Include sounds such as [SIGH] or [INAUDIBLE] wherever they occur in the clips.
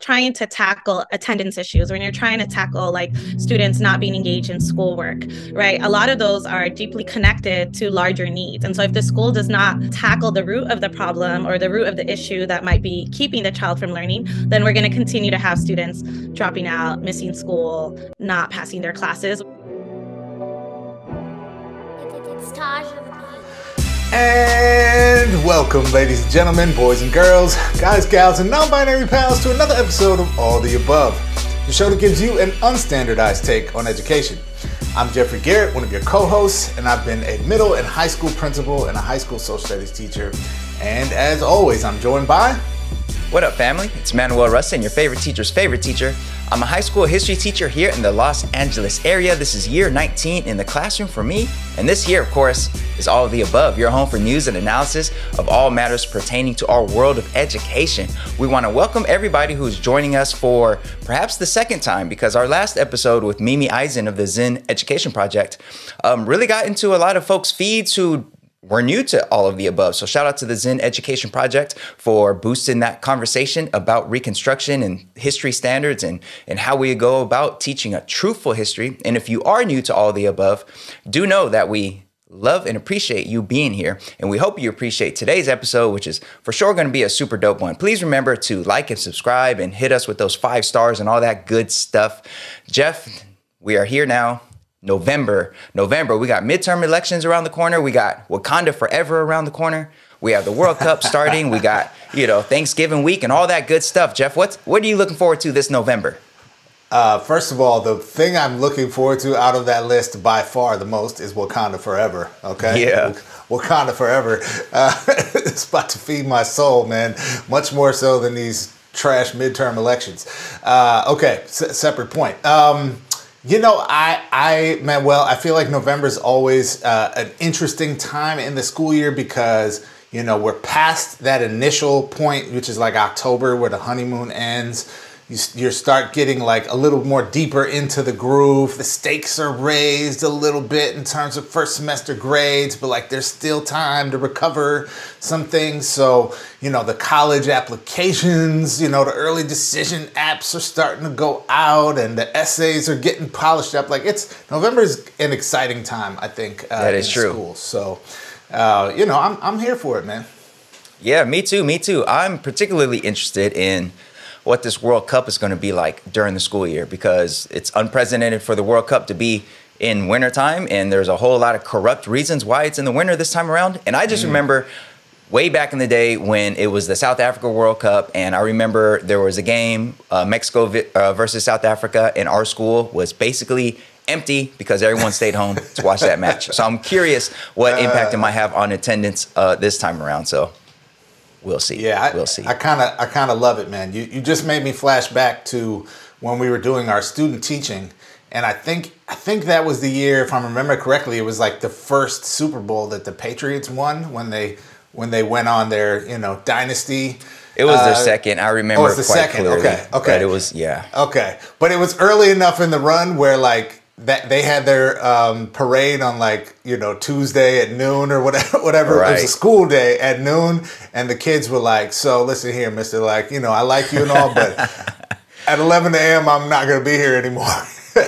trying to tackle attendance issues, when you're trying to tackle like students not being engaged in schoolwork, right? A lot of those are deeply connected to larger needs. And so if the school does not tackle the root of the problem or the root of the issue that might be keeping the child from learning, then we're going to continue to have students dropping out, missing school, not passing their classes. It's Taj And welcome, ladies and gentlemen, boys and girls, guys, gals, and non binary pals, to another episode of All the Above, the show that gives you an unstandardized take on education. I'm Jeffrey Garrett, one of your co hosts, and I've been a middle and high school principal and a high school social studies teacher. And as always, I'm joined by. What up, family? It's Manuel Rustin, your favorite teacher's favorite teacher. I'm a high school history teacher here in the Los Angeles area. This is year 19 in the classroom for me. And this year, of course, is all of the above. Your home for news and analysis of all matters pertaining to our world of education. We want to welcome everybody who's joining us for perhaps the second time because our last episode with Mimi Eisen of the Zinn Education Project um, really got into a lot of folks' feeds who we're new to all of the above. So shout out to the Zinn Education Project for boosting that conversation about Reconstruction and history standards and, and how we go about teaching a truthful history. And if you are new to all the above, do know that we love and appreciate you being here. And we hope you appreciate today's episode, which is for sure going to be a super dope one. Please remember to like and subscribe and hit us with those five stars and all that good stuff. Jeff, we are here now. November. November, we got midterm elections around the corner. We got Wakanda Forever around the corner. We have the World Cup starting. We got, you know, Thanksgiving week and all that good stuff. Jeff, what's what are you looking forward to this November? Uh, first of all, the thing I'm looking forward to out of that list by far the most is Wakanda Forever. Okay. Yeah. Wakanda Forever. Uh, [LAUGHS] it's about to feed my soul, man. Much more so than these trash midterm elections. Uh, okay. S- separate point. Um, you know, I, I, man, well, I feel like November is always uh, an interesting time in the school year because, you know, we're past that initial point, which is like October where the honeymoon ends. You, you start getting like a little more deeper into the groove. The stakes are raised a little bit in terms of first semester grades, but like there's still time to recover some things. So, you know, the college applications, you know, the early decision apps are starting to go out and the essays are getting polished up. Like it's November is an exciting time, I think. Uh, That is in true. School. So, uh, you know, I'm, I'm here for it, man. Yeah, me too. Me too. I'm particularly interested in what this World Cup is going to be like during the school year because it's unprecedented for the World Cup to be in wintertime and there's a whole lot of corrupt reasons why it's in the winter this time around. And I just remember way back in the day when it was the South Africa World Cup and I remember there was a game uh, Mexico vi- uh, versus South Africa and our school was basically empty because everyone stayed home to watch that match. So I'm curious what [LAUGHS] impact it might have on attendance uh, this time around. So we'll see. Yeah, I, we'll see. I kind of, I kind of love it, man. You, you just made me flash back to when we were doing our student teaching, and I think, I think that was the year, if I remember correctly, it was like the first Super Bowl that the Patriots won when they, when they went on their, you know, dynasty. It was their Uh, second. I remember oh, it's the quite second. clearly. Okay, okay. But it was yeah. Okay, but it was early enough in the run where like that they had their um, parade on like you know Tuesday at noon or whatever. [LAUGHS] Whatever it was a school day at noon, and the kids were like, "So listen here, Mister. Like you know, I like you and all, but [LAUGHS] at 11 a.m. I'm not gonna be here anymore." [LAUGHS]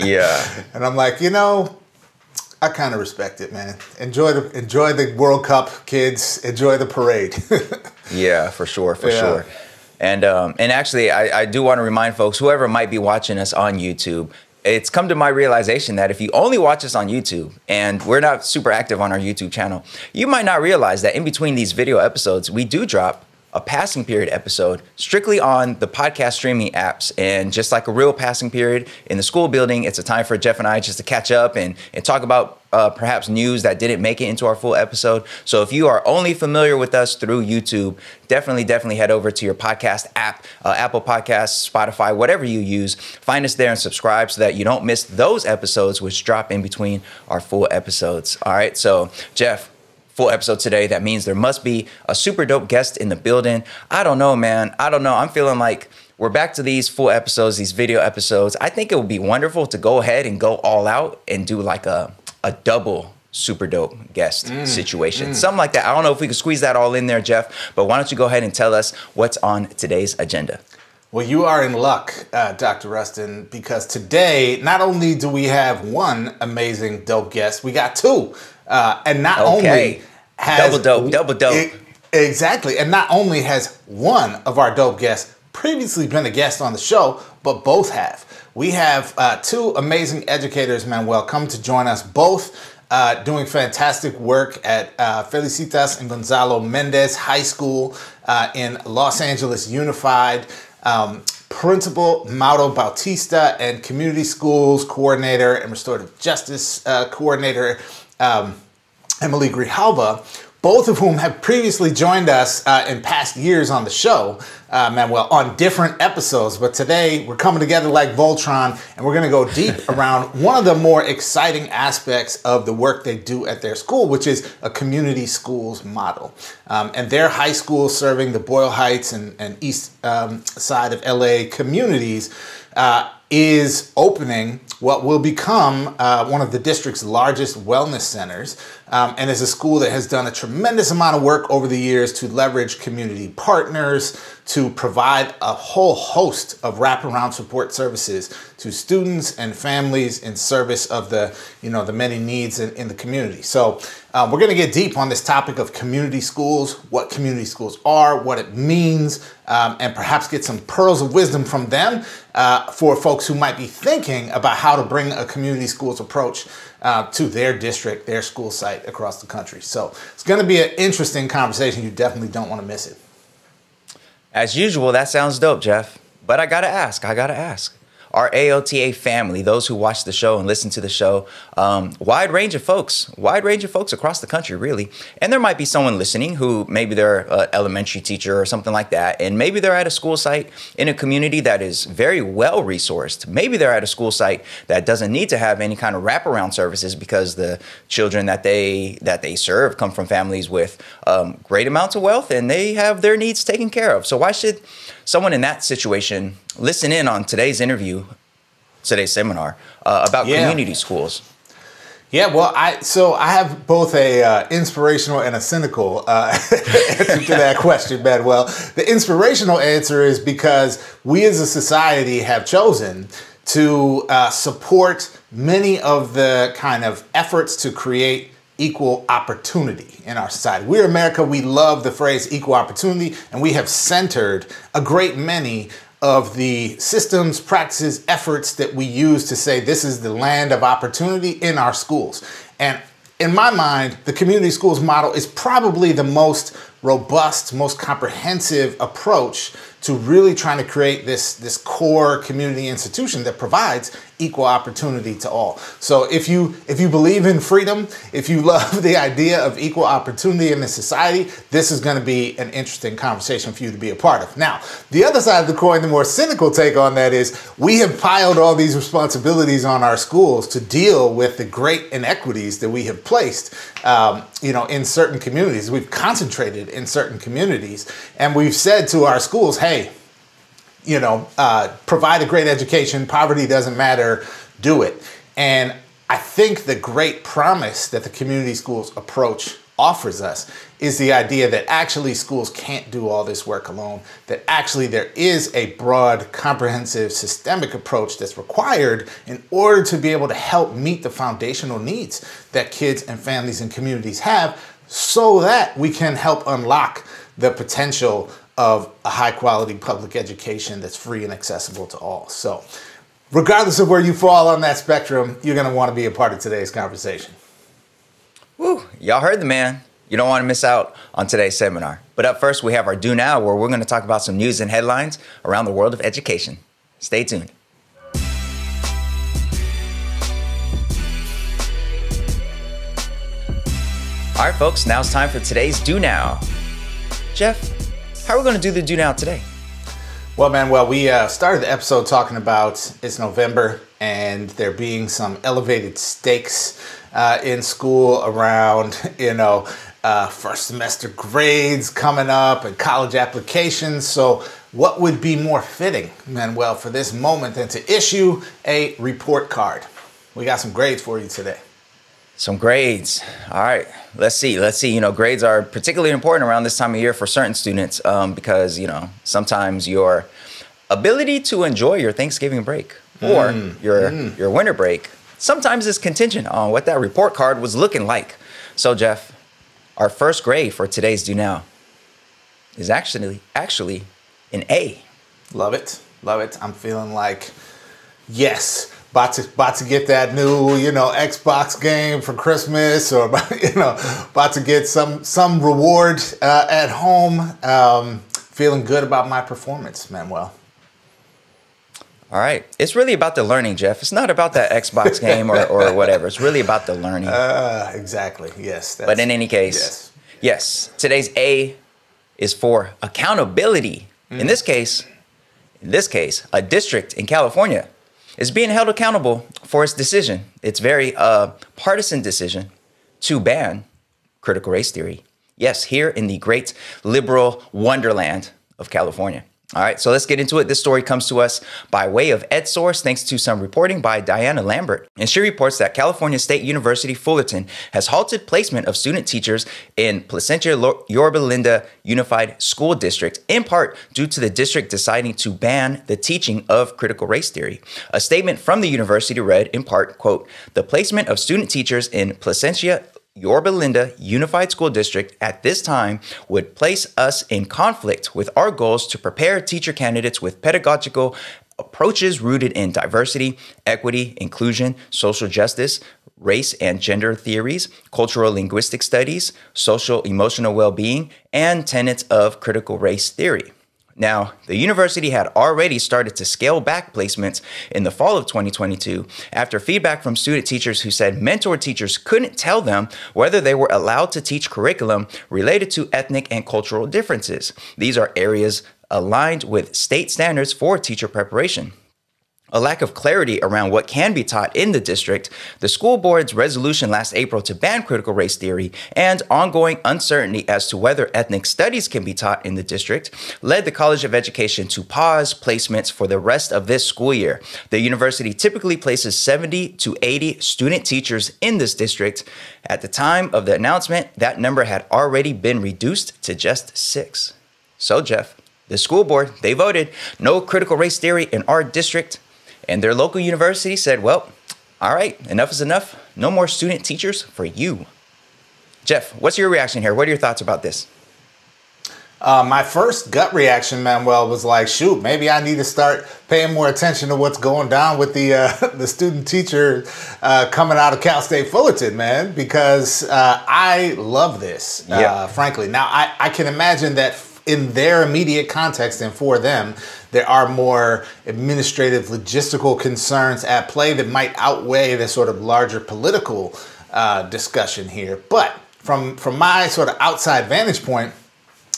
Yeah. and I'm like, you know. I kind of respect it, man. Enjoy the enjoy the World Cup, kids. Enjoy the parade. Yeah, for sure, for Yeah. sure. And um, and actually, I, I do want to remind folks, whoever might be watching us on YouTube, it's come to my realization that if you only watch us on YouTube, and we're not super active on our YouTube channel, you might not realize that in between these video episodes, we do drop a passing period episode strictly on the podcast streaming apps. And just like a real passing period in the school building, it's a time for Jeff and I just to catch up and, and talk about uh, perhaps news that didn't make it into our full episode. So if you are only familiar with us through YouTube, definitely, definitely head over to your podcast app, uh, Apple Podcasts, Spotify, whatever you use. Find us there and subscribe so that you don't miss those episodes which drop in between our full episodes. All right. So, Jeff, full episode today. That means there must be a super dope guest in the building. I don't know, man. I don't know. I'm feeling like we're back to these full episodes, these video episodes. I think it would be wonderful to go ahead and go all out and do like a, a double super dope guest situation. Something like that. I don't know if we could squeeze that all in there, Jeff, but why don't you go ahead and tell us what's on today's agenda? Well, you are in luck, uh, Dr. Rustin, because today not only do we have one amazing dope guest, we got two, uh, and not okay. only has double dope, double dope, it, exactly, and not only has one of our dope guests previously been a guest on the show, but both have. We have uh, two amazing educators, Manuel, come to join us both. Uh, doing fantastic work at uh, Felicitas and Gonzalo Mendez High School uh, in Los Angeles Unified um, Principal Mauro Bautista and Community Schools Coordinator and Restorative Justice uh, Coordinator um, Emily Grijalva both of whom have previously joined us uh, in past years on the show, uh, Manuel, on different episodes. But today we're coming together like Voltron and we're going to go deep [LAUGHS] around one of the more exciting aspects of the work they do at their school, which is a community schools model. Um, and their high school serving the Boyle Heights and, and east um, side of LA communities. Uh, is opening what will become uh, one of the district's largest wellness centers um, and is a school that has done a tremendous amount of work over the years to leverage community partners to provide a whole host of wraparound support services to students and families in service of the you know the many needs in, in the community. So um, we're going to get deep on this topic of community schools what community schools are what it means um, and perhaps get some pearls of wisdom from them uh, for folks who might be thinking about how to bring a community schools approach uh, to their district, their school site across the country. So it's going to be an interesting conversation. You definitely don't want to miss it. As usual, that sounds dope, Jeff. But I got to ask, I got to ask our AOTA family, those who watch the show and listen to the show, um, wide range of folks, wide range of folks across the country, really. And there might be someone listening who maybe they're an elementary teacher or something like that, and maybe they're at a school site in a community that is very well resourced. Maybe they're at a school site that doesn't need to have any kind of wraparound services because the children that they that they serve come from families with um, great amounts of wealth and they have their needs taken care of. So why should someone in that situation listen in on today's interview, today's seminar uh, about yeah. community schools. Yeah, well, I so I have both a uh, inspirational and a cynical uh, [LAUGHS] answer to that question, Manuel. The inspirational answer is because we as a society have chosen to uh, support many of the kind of efforts to create equal opportunity in our society. We're America, we love the phrase equal opportunity, and we have centered a great many of the systems, practices, efforts that we use to say this is the land of opportunity in our schools. And in my mind, the community schools model is probably the most robust, most comprehensive approach to really trying to create this, this core community institution that provides equal opportunity to all. So if you if you believe in freedom, if you [LAUGHS] love the idea of equal opportunity in the society, this is going to be an interesting conversation for you to be a part of. Now, the other side of the coin, the more cynical take on that is we have piled all these responsibilities on our schools to deal with the great inequities that we have placed, um, you know, in certain communities. We've concentrated in certain communities, and we've said to our schools, hey you know, uh, provide a great education, poverty doesn't matter, do it. And I think the great promise that the community schools approach offers us is the idea that actually schools can't do all this work alone, that actually there is a broad, comprehensive, systemic approach that's required in order to be able to help meet the foundational needs that kids and families and communities have so that we can help unlock the potential of a high quality public education that's free and accessible to all. So, regardless of where you fall on that spectrum, you're going to want to be a part of today's conversation. Woo, y'all heard the man. You don't want to miss out on today's seminar. But up first, we have our Do Now, where we're going to talk about some news and headlines around the world of education. Stay tuned. All right, folks, now it's time for today's Do Now. Jeff, how are we going to do the do now today? Well, man, well, we uh, started the episode talking about it's November and there being some elevated stakes uh, in school around, [LAUGHS] you know, uh, first semester grades coming up and college applications. So, what would be more fitting, Manuel, for this moment than to issue a report card? We got some grades for you today. Some grades. All right. Let's see. Let's see. You know, grades are particularly important around this time of year for certain students um, because, you know, sometimes your ability to enjoy your Thanksgiving break or mm. your mm. your winter break sometimes is contingent on what that report card was looking like. So Jeff, our first grade for today's do now is actually actually an A. Love it. Love it. I'm feeling like yes, about to about to get that new you know Xbox game for Christmas, or [LAUGHS] you know about to get some some reward uh, at home. Um, feeling good about my performance, Manuel. All right. It's really about the learning, Jeff. It's not about that Xbox [LAUGHS] game or, or whatever. It's really about the learning. Uh, exactly. Yes. But in any case, yes. yes, today's A is for accountability. Mm. In this case, in this case, a district in California is being held accountable for its decision, its very uh, partisan decision to ban critical race theory. Yes, here in the great liberal wonderland of California. All right, so let's get into it. This story comes to us by way of EdSource, thanks to some reporting by Diana Lambert. And she reports that California State University Fullerton has halted placement of student teachers in Placentia Yorba Linda Unified School District, in part due to the district deciding to ban the teaching of critical race theory. A statement from the university read, in part, quote, the placement of student teachers in Placentia Yorba Linda Unified School District at this time would place us in conflict with our goals to prepare teacher candidates with pedagogical approaches rooted in diversity, equity, inclusion, social justice, race and gender theories, cultural linguistic studies, social emotional well being, and tenets of critical race theory. Now, the university had already started to scale back placements in the fall of 2022 after feedback from student teachers who said mentor teachers couldn't tell them whether they were allowed to teach curriculum related to ethnic and cultural differences. These are areas aligned with state standards for teacher preparation a lack of clarity around what can be taught in the district, the school board's resolution last April to ban critical race theory, and ongoing uncertainty as to whether ethnic studies can be taught in the district led the College of Education to pause placements for the rest of this school year. The university typically places 70 to 80 student teachers in this district. At the time of the announcement, that number had already been reduced to just six. So, Jeff, the school board, they voted no critical race theory in our district. And their local university said, well, all right, enough is enough. No more student teachers for you. Jeff, what's your reaction here? What are your thoughts about this? Uh, my first gut reaction, Manuel, was like, "Shoot, maybe I need to start paying more attention to what's going down with the uh, [LAUGHS] the student teacher uh, coming out of Cal State Fullerton, man, because uh, I love this, uh, yep. frankly. Now, I, I can imagine that in their immediate context and for them, there are more administrative, logistical concerns at play that might outweigh the sort of larger political uh, discussion here. But from from my sort of outside vantage point,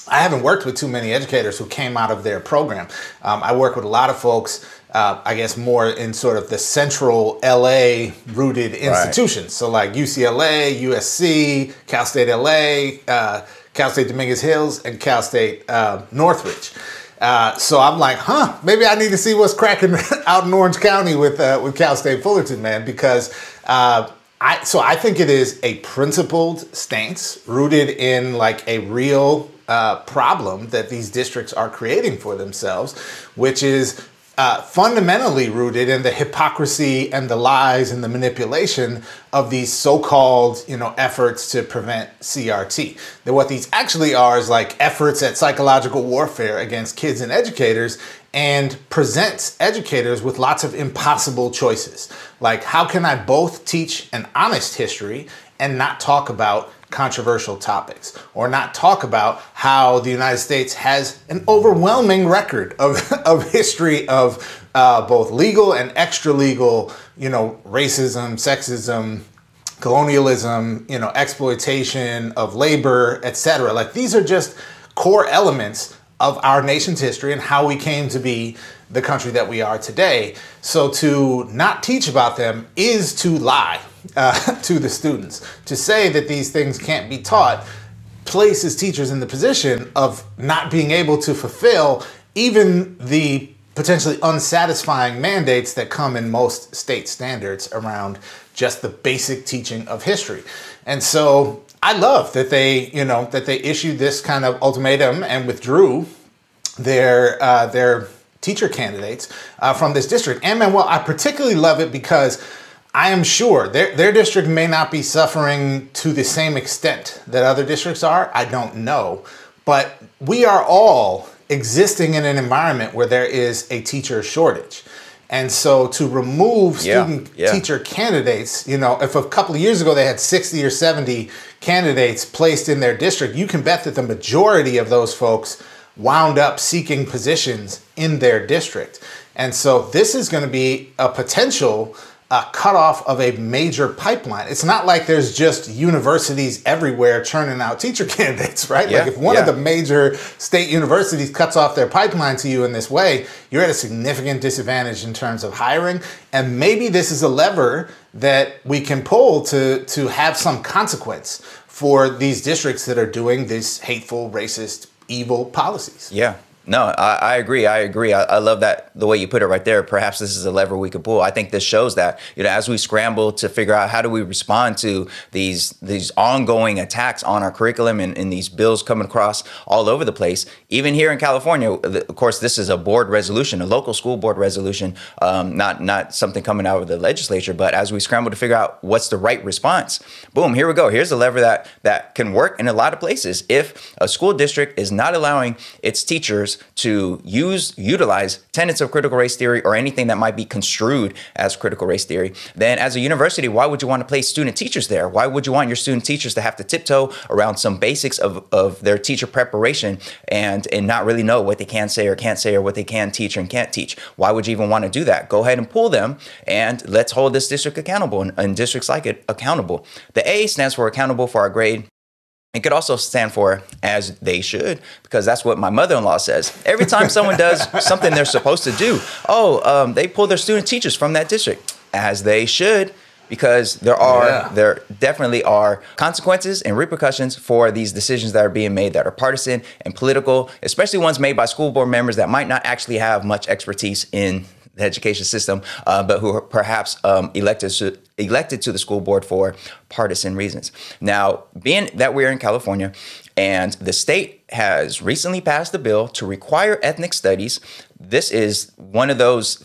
I haven't worked with too many educators who came out of their program. Um, I work with a lot of folks. Uh, I guess more in sort of the central LA rooted institutions. Right. So like UCLA, USC, Cal State LA, uh, Cal State Dominguez Hills, and Cal State uh, Northridge. Uh, so I'm like, huh, maybe I need to see what's cracking [LAUGHS] out in Orange County with uh, with Cal State Fullerton, man, because uh, I so I think it is a principled stance rooted in like a real uh, problem that these districts are creating for themselves, which is uh, fundamentally rooted in the hypocrisy and the lies and the manipulation of these so-called, you know, efforts to prevent CRT. That what these actually are is like efforts at psychological warfare against kids and educators and presents educators with lots of impossible choices. Like, how can I both teach an honest history and not talk about controversial topics or not talk about how the United States has an overwhelming record of, [LAUGHS] of history of uh, both legal and extra legal, you know, racism, sexism, colonialism, you know, exploitation of labor, etc. Like these are just core elements of our nation's history and how we came to be the country that we are today. So to not teach about them is to lie uh, [LAUGHS] to the students. To say that these things can't be taught places teachers in the position of not being able to fulfill even the potentially unsatisfying mandates that come in most state standards around just the basic teaching of history. And so I love that they, you know, that they issued this kind of ultimatum and withdrew their uh, their teacher candidates uh, from this district. And Manuel, I particularly love it because I am sure their, their district may not be suffering to the same extent that other districts are. I don't know. But we are all existing in an environment where there is a teacher shortage. And so to remove student yeah, yeah. teacher candidates, you know, if a couple of years ago they had 60 or 70 candidates placed in their district, you can bet that the majority of those folks wound up seeking positions in their district. And so this is going to be a potential uh, cutoff of a major pipeline. It's not like there's just universities everywhere churning out teacher [LAUGHS] candidates, right? Yeah, like if one yeah. of the major state universities cuts off their pipeline to you in this way, you're at a significant disadvantage in terms of hiring. And maybe this is a lever that we can pull to to have some consequence for these districts that are doing these hateful, racist, evil policies. Yeah, no, I, I, agree. I agree. I, I, love that the way you put it right there. Perhaps this is a lever we could pull. I think this shows that you know as we scramble to figure out how do we respond to these these ongoing attacks on our curriculum and, and these bills coming across all over the place. Even here in California, of course, this is a board resolution, a local school board resolution, um, not not something coming out of the legislature. But as we scramble to figure out what's the right response, boom, here we go. Here's a lever that that can work in a lot of places. If a school district is not allowing its teachers to use utilize tenets of critical race theory or anything that might be construed as critical race theory, then as a university, why would you want to place student teachers there? Why would you want your student teachers to have to tiptoe around some basics of, of their teacher preparation and and not really know what they can say or can't say or what they can teach and can't teach? Why would you even want to do that? Go ahead and pull them and let's hold this district accountable and, and districts like it accountable. The A stands for accountable for our grade it could also stand for as they should, because that's what my mother in law says. Every time someone does [LAUGHS] something they're supposed to do, oh, um, they pull their student teachers from that district, as they should, because there are, yeah. there definitely are consequences and repercussions for these decisions that are being made that are partisan and political, especially ones made by school board members that might not actually have much expertise in the education system, uh, but who are perhaps um, elected to, elected to the school board for partisan reasons. Now, being that we're in California and the state has recently passed a bill to require ethnic studies, this is one of those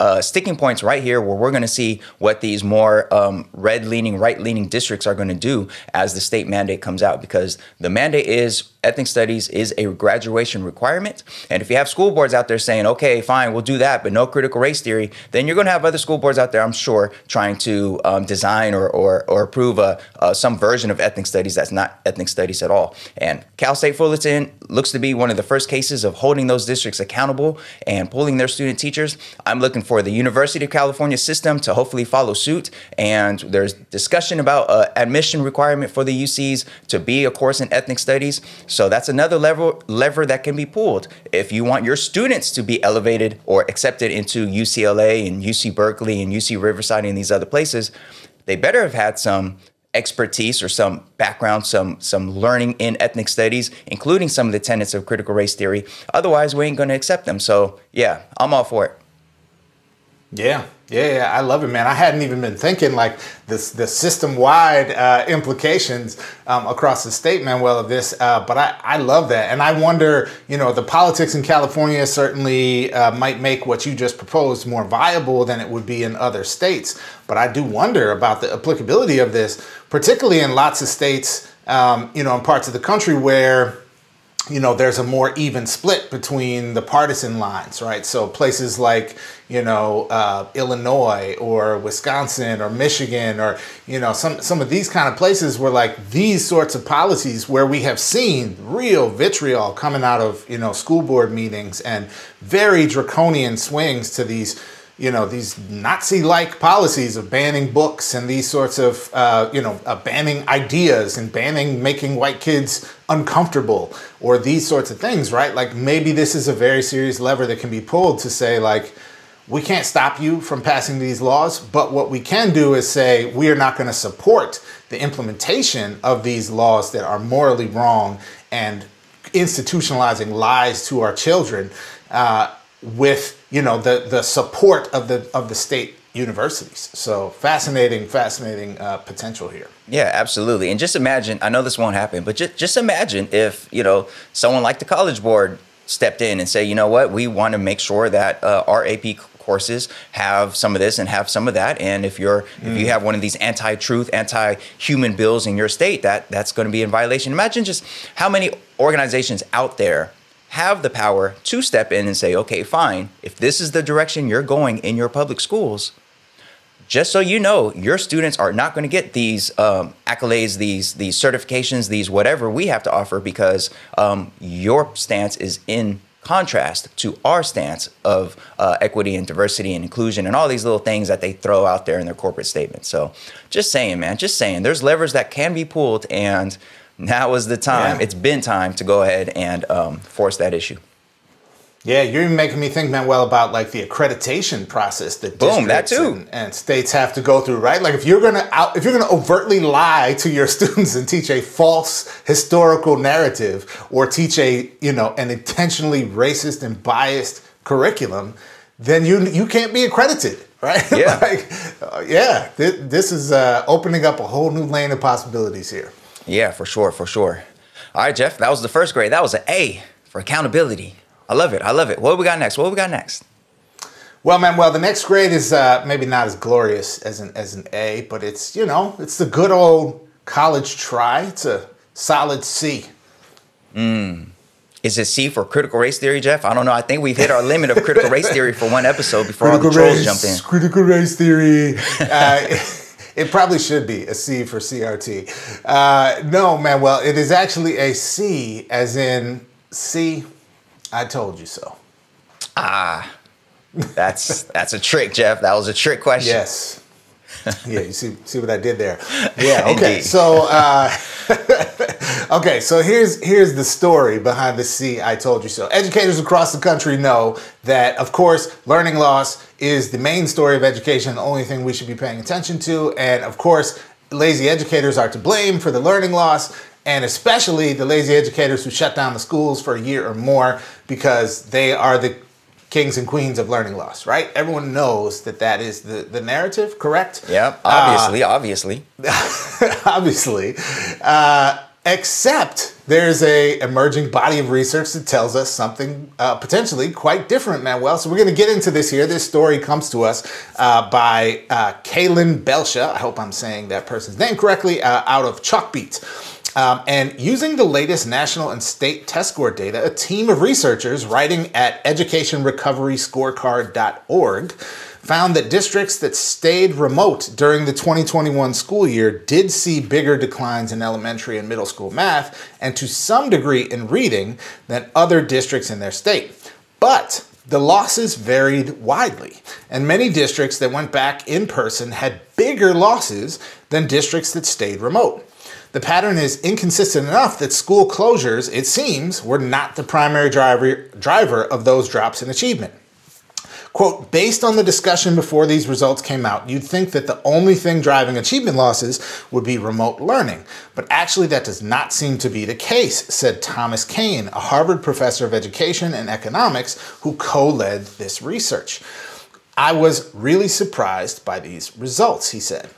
uh, sticking points right here where we're going to see what these more um, red leaning, right leaning districts are going to do as the state mandate comes out because the mandate is ethnic studies is a graduation requirement. And if you have school boards out there saying, okay, fine, we'll do that, but no critical race theory, then you're going to have other school boards out there, I'm sure, trying to um, design or, or, or approve a, uh, some version of ethnic studies that's not ethnic studies at all. And Cal State Fullerton looks to be one of the first cases of holding those districts accountable and pulling their student teachers. I'm looking for the University of California system to hopefully follow suit. And there's discussion about uh, admission requirement for the UCs to be a course in ethnic studies. So that's another lever lever that can be pulled. If you want your students to be elevated or accepted into UCLA and UC Berkeley and UC Riverside and these other places, they better have had some expertise or some background, some some learning in ethnic studies, including some of the tenets of critical race theory. Otherwise, we ain't going to accept them. So, yeah, I'm all for it. Yeah, yeah, yeah, I love it, man. I hadn't even been thinking like this, the system-wide uh, implications um, across the state, Manuel, of this. Uh, but I, I love that, and I wonder, you know, the politics in California certainly uh, might make what you just proposed more viable than it would be in other states. But I do wonder about the applicability of this, particularly in lots of states, um, you know, in parts of the country where you know, there's a more even split between the partisan lines, right? So places like, you know, uh, Illinois or Wisconsin or Michigan or, you know, some, some of these kind of places where like these sorts of policies where we have seen real vitriol coming out of, you know, school board meetings and very draconian swings to these you know these Nazi-like policies of banning books and these sorts of uh, you know uh, banning ideas and banning making white kids uncomfortable or these sorts of things, right? Like maybe this is a very serious lever that can be pulled to say like we can't stop you from passing these laws, but what we can do is say we are not going to support the implementation of these laws that are morally wrong and institutionalizing lies to our children. Uh, with you know the the support of the of the state universities. So fascinating, fascinating uh, potential here. Yeah, absolutely. And just imagine, I know this won't happen, but just, just imagine if, you know, someone like the College Board stepped in and say, you know what, we want to make sure that uh, our AP courses have some of this and have some of that. And if you're mm. if you mm. have one of these anti-truth, anti-human bills in your state, that that's going to be in violation. Imagine just how many organizations out there have the power to step in and say, okay, fine, if this is the direction you're going in your public schools, just so you know, your students are not going to get these um, accolades, these these certifications, these whatever we have to offer because um, your stance is in contrast to our stance of uh, equity and diversity and inclusion and all these little things that they throw out there in their corporate statements. So, just saying, man, just saying, there's levers that can be pulled, and now is the time. Yeah. It's been time to go ahead and um, force that issue. Yeah, you're even making me think, Manuel, about like the accreditation process that boom that too and, and, states have to go through, right? Like if you're gonna out, if you're gonna overtly lie to your [LAUGHS] students and teach a false historical narrative or teach a you know an intentionally racist and biased curriculum, then you you can't be accredited, [LAUGHS] right? Yeah, like, uh, yeah. Th- this is uh, opening up a whole new lane of possibilities here. Yeah, for sure, for sure. All right, Jeff, that was the first grade. That was an A for accountability. I love it. I love it. What we got next? What we got next? Well, man, well, the next grade is uh, maybe not as glorious as an as an A, but it's you know it's the good old college try. It's a solid C. Mm. Is it C for critical race theory, Jeff? I don't know. I think we've hit our limit of critical race theory for one episode before critical all the trolls race, jump in. Critical race theory. [LAUGHS] Uh, it probably should be a C for CRT. Uh, no, man. Well, it is actually a C, as in C I told you so. Ah, that's that's a trick, Jeff. That was a trick question. Yes. [LAUGHS] yeah, you see see what I did there. Yeah. Okay. so uh, [LAUGHS] okay, so here's here's the story behind the C I told you so. Educators across the country know that, of course, learning loss is the main story of education, the only thing we should be paying attention to, and of course, lazy educators are to blame for the learning loss and especially the lazy educators who shut down the schools for a year or more because they are the kings and queens of learning loss, right? Everyone knows that that is the, the narrative, correct? Yep, obviously, uh, obviously. obviously. [LAUGHS] Uh, except there's a emerging body of research that tells us something uh, potentially quite different, Manuel. So we're going to get into this here. This story comes to us uh, by uh, Kalyn Belsha. I hope I'm saying that person's name correctly, uh, out of Chalkbeat. Um, and using the latest national and state test score data, a team of researchers writing at educationrecoveryscorecard.org found that districts that stayed remote during the 2021 school year did see bigger declines in elementary and middle school math and to some degree in reading than other districts in their state. But the losses varied widely, and many districts that went back in person had bigger losses than districts that stayed remote. The pattern is inconsistent enough that school closures, it seems, were not the primary driver, driver of those drops in achievement. Quote, based on the discussion before these results came out, you'd think that the only thing driving achievement losses would be remote learning. But actually, that does not seem to be the case, said Thomas Kane, a Harvard professor of education and economics who co led this research. I was really surprised by these results, he said.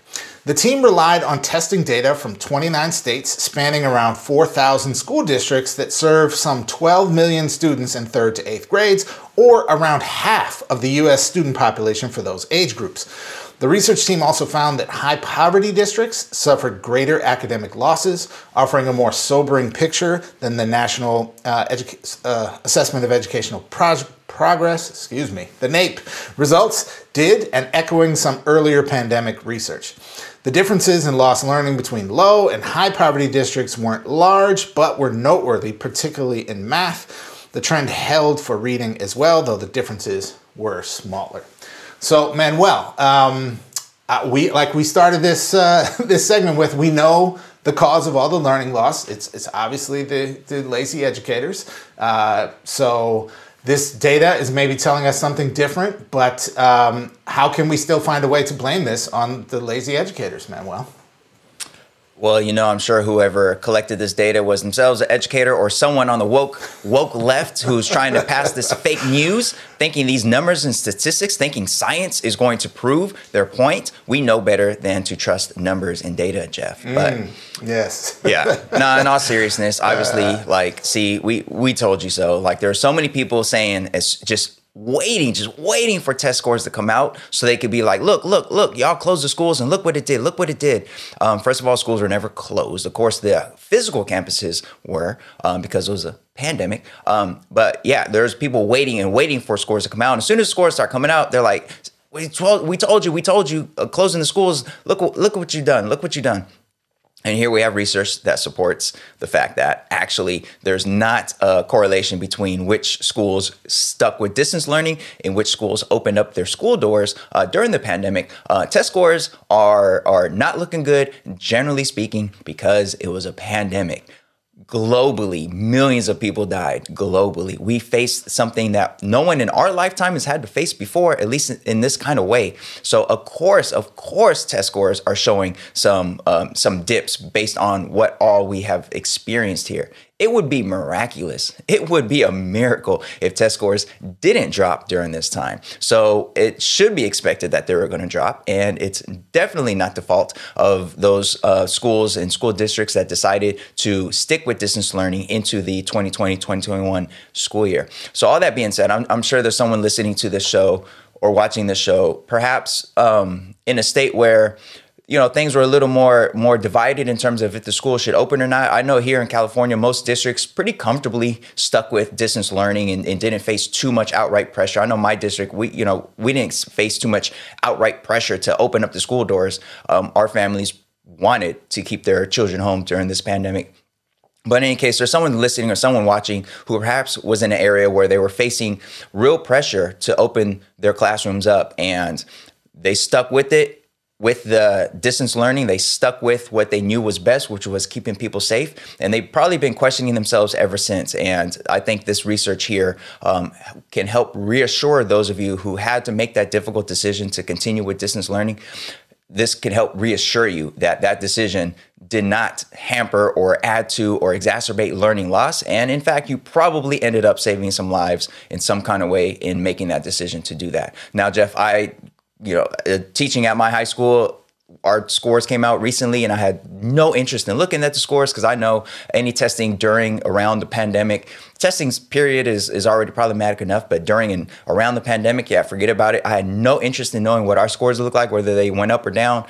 The team relied on testing data from 29 states spanning around 4,000 school districts that serve some 12 million students in 3rd to 8th grades, or around half of the US student population for those age groups. The research team also found that high poverty districts suffered greater academic losses, offering a more sobering picture than the National uh, uh, Assessment of Educational Pro Progress, excuse me, the NAEP results did, and echoing some earlier pandemic research. The differences in lost learning between low and high poverty districts weren't large, but were noteworthy, particularly in math. The trend held for reading as well, though the differences were smaller. So, Manuel, um, uh, we like we started this uh, [LAUGHS] this segment with. We know the cause of all the learning loss. It's it's obviously the the lazy educators. Uh, so this data is maybe telling us something different, but um, how can we still find a way to blame this on the lazy educators, Manuel? Well, you know, I'm sure whoever collected this data was themselves an educator or someone on the woke woke left who's trying to pass this fake news, thinking these numbers and statistics, thinking science is going to prove their point. We know better than to trust numbers and data, Jeff. But Mm, yes. yeah. No, in all seriousness, obviously, [LAUGHS] like, see, we we told you so. Like, there are so many people saying it's just waiting, just waiting for test scores to come out so they could be like, look, look, look, y'all closed the schools and look what it did. Look what it did. Um, first of all, schools were never closed. Of course, the physical campuses were um, because it was a pandemic. Um, but yeah, there's people waiting and waiting for scores to come out. And as soon as scores start coming out, they're like, we told, we told you, we told you, uh, closing the schools. Look, look what you done. Look what you done. And here we have research that supports the fact that actually there's not a correlation between which schools stuck with distance learning and which schools opened up their school doors uh, during the pandemic. Uh, test scores are are not looking good, generally speaking, because it was a pandemic globally millions of people died globally. We faced something that no one in our lifetime has had to face before at least in this kind of way. So of course of course test scores are showing some um, some dips based on what all we have experienced here it would be miraculous. It would be a miracle if test scores didn't drop during this time. So it should be expected that they were going to drop. And it's definitely not the fault of those uh, schools and school districts that decided to stick with distance learning into the 2020 2021 school year. So, all that being said, I'm, I'm sure there's someone listening to this show or watching this show, perhaps um, in a state where you know things were a little more more divided in terms of if the school should open or not. I know here in california most districts pretty comfortably stuck with distance learning and, and, didn't face too much outright pressure. I know my district we you know we didn't face too much outright pressure to open up the school doors. Um, our families wanted to keep their children home during this pandemic. But in any case, there's someone listening or someone watching who perhaps was in an area where they were facing real pressure to open their classrooms up and they stuck with it with the distance learning, they stuck with what they knew was best, which was keeping people safe. And they've probably been questioning themselves ever since. And I think this research here um, can help reassure those of you who had to make that difficult decision to continue with distance learning. This can help reassure you that that decision did not hamper or add to or exacerbate learning loss. And in fact, you probably ended up saving some lives in some kind of way in making that decision to do that. Now, Jeff, I you know, uh, teaching at my high school, our scores came out recently and I had no interest in looking at the scores because I know any testing during around the pandemic testing period is is already problematic enough but during and around the pandemic yeah forget about it. I had no interest in knowing what our scores look like whether they went up or down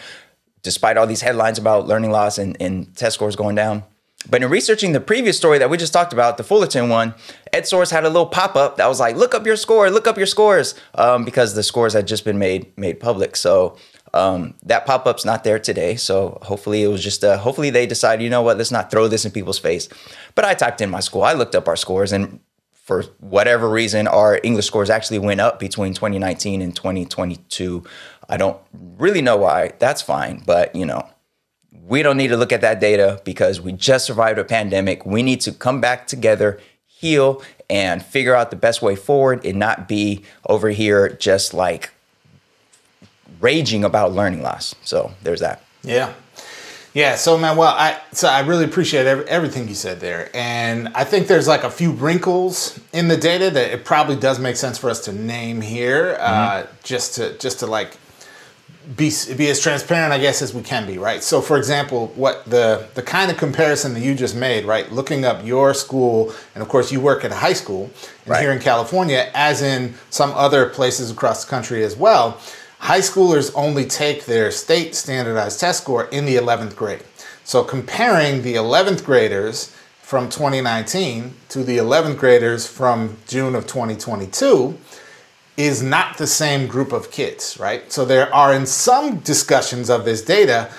despite all these headlines about learning loss and, and test scores going down but in researching the previous story that we just talked about, the Fullerton one, EdSource had a little pop up that was like, "Look up your score, look up your scores," um, because the scores had just been made made public. So um, that pop up's not there today. So hopefully it was just uh, hopefully they decided, you know what, let's not throw this in people's face. But I typed in my school, I looked up our scores, and for whatever reason, our English scores actually went up between 2019 and 2022. I don't really know why. That's fine, but you know we don't need to look at that data because we just survived a pandemic. We need to come back together, heal, and figure out the best way forward and not be over here just like raging about learning loss. So there's that. Yeah. Yeah, so man, well, I so I really appreciate every, everything you said there, and I think there's like a few wrinkles in the data that it probably does make sense for us to name here, mm-hmm. uh, just to just to like be be as transparent, I guess, as we can be, right? So, for example, what the the kind of comparison that you just made, right? Looking up your school, and of course, you work at a high school, and right. here in California, as in some other places across the country as well, high schoolers only take their state standardized test score in the 11th grade. So, comparing the 11th graders from 2019 to the 11th graders from June of 2022 is not the same group of kids, right? So there are in some discussions of this data,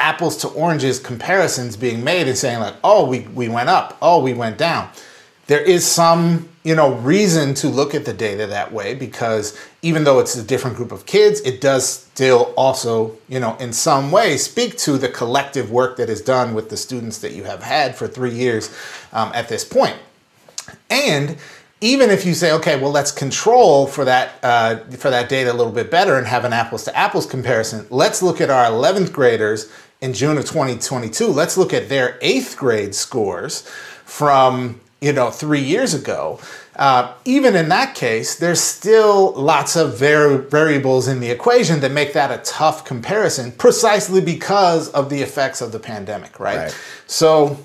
apples to oranges comparisons being made and saying like, oh, we, we went up, oh, we went down. There is some, you know, reason to look at the data that way because even though it's a different group of kids, it does still also, you know, in some way speak to the collective work that is done with the students that you have had for three years um, at this point. And even if you say, okay, well, let's control for that uh, for that data a little bit better and have an apples to apples comparison. Let's look at our 11th graders in June of 2022, let's look at their eighth grade scores from you know three years ago. Uh, even in that case, there's still lots of var- variables in the equation that make that a tough comparison, precisely because of the effects of the pandemic, right? right. So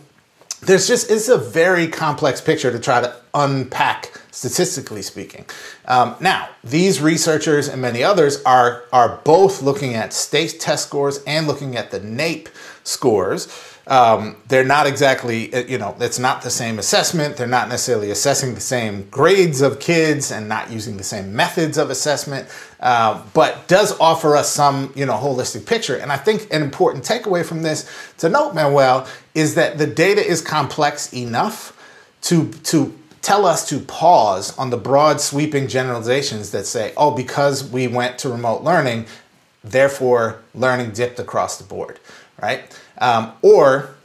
there's just it's a very complex picture to try to unpack statistically speaking. Um, now, these researchers and many others are are both looking at state test scores and looking at the NAEP scores. Um, they're not exactly, uh, you know, it's not the same assessment. They're not necessarily assessing the same grades of kids and not using the same methods of assessment, uh, but does offer us some, you know, holistic picture. And I think an important takeaway from this to note, Manuel, is that the data is complex enough to to tell us to pause on the broad sweeping generalizations that say, oh, because we went to remote learning, therefore learning dipped across the board, right? Um, or,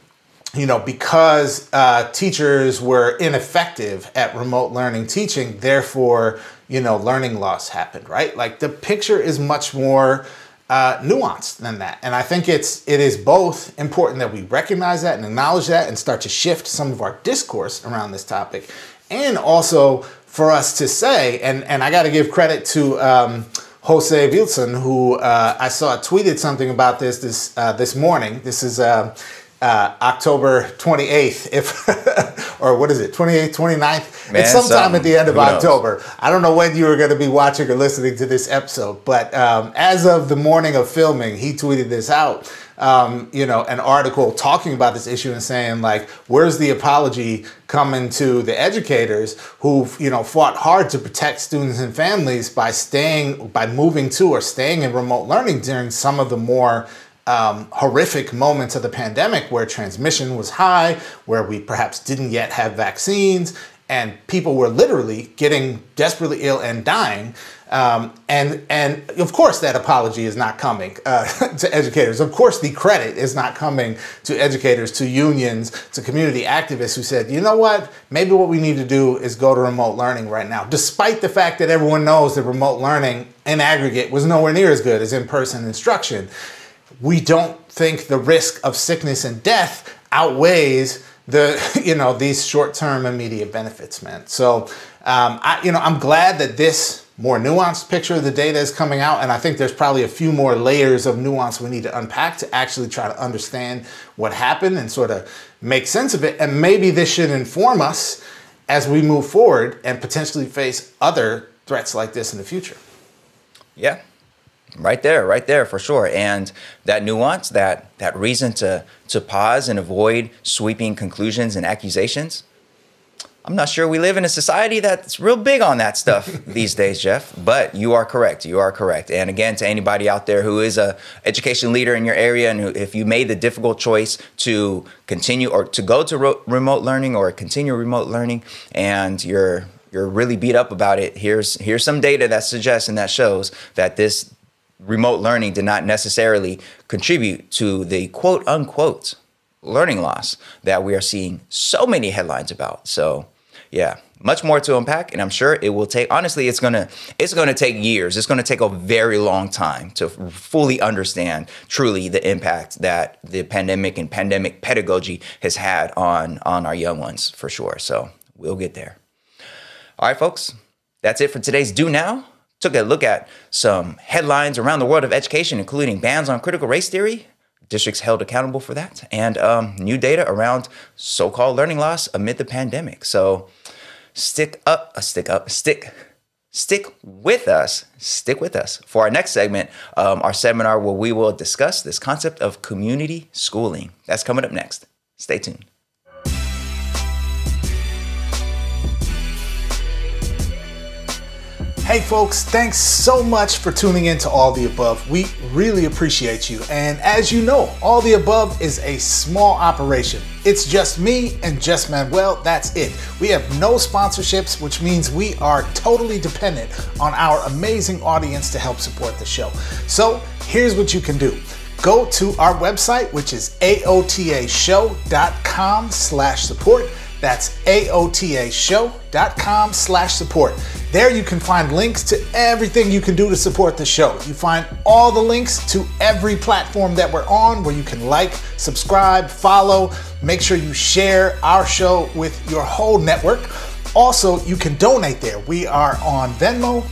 you know, because uh, teachers were ineffective at remote learning teaching, therefore, you know, learning loss happened, right? Like the picture is much more uh, nuanced than that. And I think it's it is both important that we recognize that and acknowledge that and start to shift some of our discourse around this topic, and also for us to say, and and I got to give credit to. Um, Jose Vilson, who uh, I saw tweeted something about this this uh, this morning. This is uh, uh October 28th, if [LAUGHS] or what is it, 28th, 29th? Man, it's sometime at the end of October. I don't know when you were going to be watching or listening to this episode, but um, as of the morning of filming, he tweeted this out um, you know, an article talking about this issue and saying like, where's the apology coming to the educators who you know fought hard to protect students and families by staying, by moving to or staying in remote learning during some of the more um, horrific moments of the pandemic where transmission was high, where we perhaps didn't yet have vaccines, and people were literally getting desperately ill and dying. Um, and and of course that apology is not coming uh, [LAUGHS] to educators. Of course the credit is not coming to educators, to unions, to community activists who said, you know what, maybe what we need to do is go to remote learning right now, despite the fact that everyone knows that remote learning in aggregate was nowhere near as good as in-person instruction. We don't think the risk of sickness and death outweighs the [LAUGHS] you know these short-term immediate benefits, man. So um, I you know I'm glad that this more nuanced picture of the data is coming out, and I think there's probably a few more layers of nuance we need to unpack to actually try to understand what happened and sort of make sense of it. And maybe this should inform us as we move forward and potentially face other threats like this in the future. Yeah, right there right there for sure. And that nuance that that reason to to pause and avoid sweeping conclusions and accusations i'm not sure we live in a society that's real big on that stuff [LAUGHS] these days jeff but you are correct you are correct. And again to anybody out there who is a education leader in your area and who, if you made the difficult choice to continue or to go to ro- remote learning or continue remote learning and you're you're really beat up about it here's here's some data that suggests and that shows that this remote learning did not necessarily contribute to the quote unquote learning loss that we are seeing so many headlines about. So, yeah, much more to unpack and I'm sure it will take honestly it's going to it's going to take years. It's going to take a very long time to fully understand truly the impact that the pandemic and pandemic pedagogy has had on on our young ones for sure. So, we'll get there. All right, folks. That's it for today's Do Now took a look at some headlines around the world of education, including bans on critical race theory, districts held accountable for that, and um, new data around so called learning loss amid the pandemic. So stick up, uh, stick up, stick. Stick with us, stick with us for our next segment, um, our seminar where we will discuss this concept of community schooling. That's coming up next. Stay tuned. Hey folks, thanks so much for tuning in to All the Above. We really appreciate you. And as you know, All the Above is a small operation. It's just me and just Manuel, that's it. We have no sponsorships, which means we are totally dependent on our amazing audience to help support the show. So here's what you can do. Go to our website, which is aotashow.com slash support. That's aotashow.com slash support. There you can find links to everything you can do to support the show. You find all the links to every platform that we're on where you can like, subscribe, follow. Make sure you share our show with your whole network. Also, you can donate there. We are on Venmo,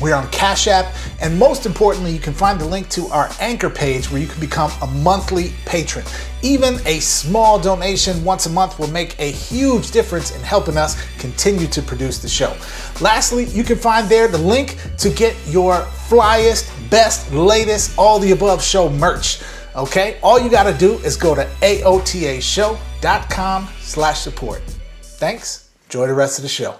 we're on Cash App, and most importantly, you can find the link to our anchor page where you can become a monthly patron. Even a small donation once a month will make a huge difference in helping us continue to produce the show. Lastly, you can find there the link to get your flyest, best, latest, all the above show merch. Okay, all you got to do is go to aotashow.com slash support. Thanks. Enjoy the rest of the show.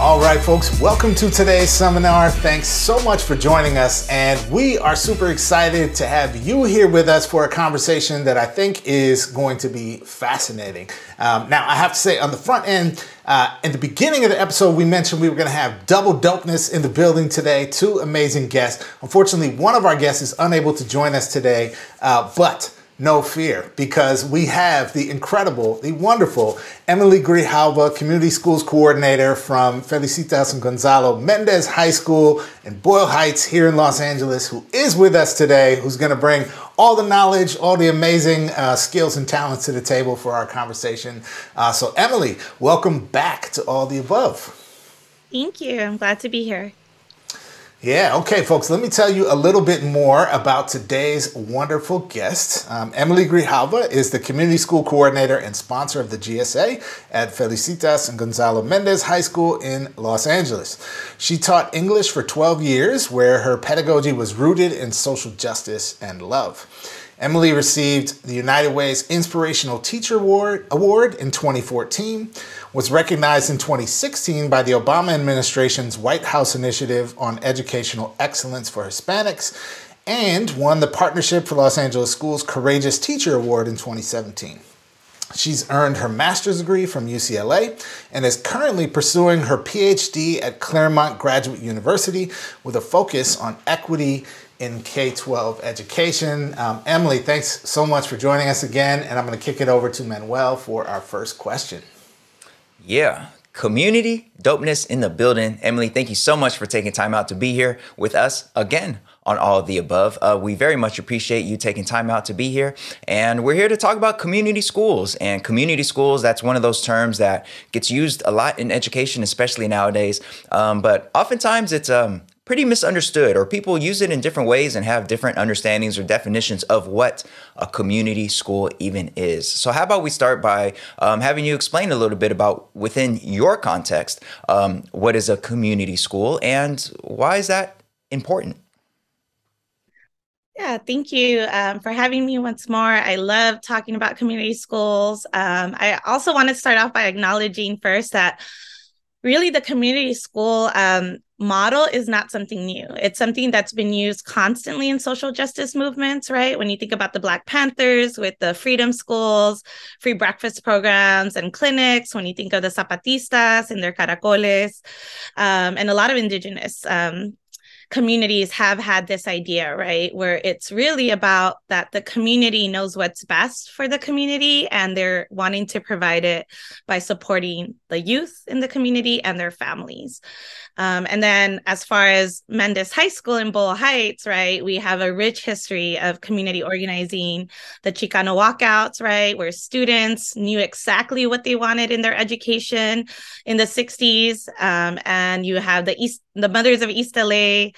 All right, folks, welcome to today's seminar. Thanks so much for joining us. And we are super excited to have you here with us for a conversation that I think is going to be fascinating. Um, now, I have to say, on the front end, uh, in the beginning of the episode, we mentioned we were going to have double dopeness in the building today. Two amazing guests. Unfortunately, one of our guests is unable to join us today, uh, but no fear because we have the incredible, the wonderful Emily Grijalva, Community Schools Coordinator from Felicitas and Gonzalo Mendez High School in Boyle Heights here in Los Angeles, who is with us today, who's going to bring all the knowledge, all the amazing uh, skills and talents to the table for our conversation. Uh, so, Emily, welcome back to All the Above. Thank you. I'm glad to be here. Yeah, okay, folks, let me tell you a little bit more about today's wonderful guest. Um, Emily Grijalva is the community school coordinator and sponsor of the GSA at Felicitas and Gonzalo Mendez High School in Los Angeles. She taught English for 12 years, where her pedagogy was rooted in social justice and love. Emily received the United Way's Inspirational Teacher Award, Award in 2014 was recognized in 2016 by the Obama administration's White House Initiative on Educational Excellence for Hispanics and won the Partnership for Los Angeles Schools Courageous Teacher Award in 2017. She's earned her master's degree from UCLA and is currently pursuing her PhD at Claremont Graduate University with a focus on equity in K 12 education. Um, Emily, thanks so much for joining us again, and I'm going to kick it over to Manuel for our first question. Yeah. Community dopeness in the building. Emily, thank you so much for taking time out to be here with us again on all of the above. Uh, we very much appreciate you taking time out to be here. And we're here to talk about community schools. And community schools, that's one of those terms that gets used a lot in education, especially nowadays. Um, but oftentimes it's um, pretty misunderstood or people use it in different ways and have different understandings or definitions of what a community school even is. So how about we start by um, having you explain a little bit about within your context, um, what is a community school and why is that important? Yeah, thank you um, for having me once more. I love talking about community schools. Um, I also want to start off by acknowledging first that really the community school um, model is not something new. It's something that's been used constantly in social justice movements, right? When you think about the Black Panthers with the freedom schools, free breakfast programs, and clinics, when you think of the Zapatistas and their caracoles, um, and a lot of indigenous um, communities have had this idea, right? Where it's really about that the community knows what's best for the community and they're wanting to provide it by supporting the youth in the community and their families. Um, and then, as far as Mendez High School in Boyle Heights, right, we have a rich history of community organizing, the Chicano walkouts, right, where students knew exactly what they wanted in their education in the 60s. Um, and you have the East, the Mothers of East LA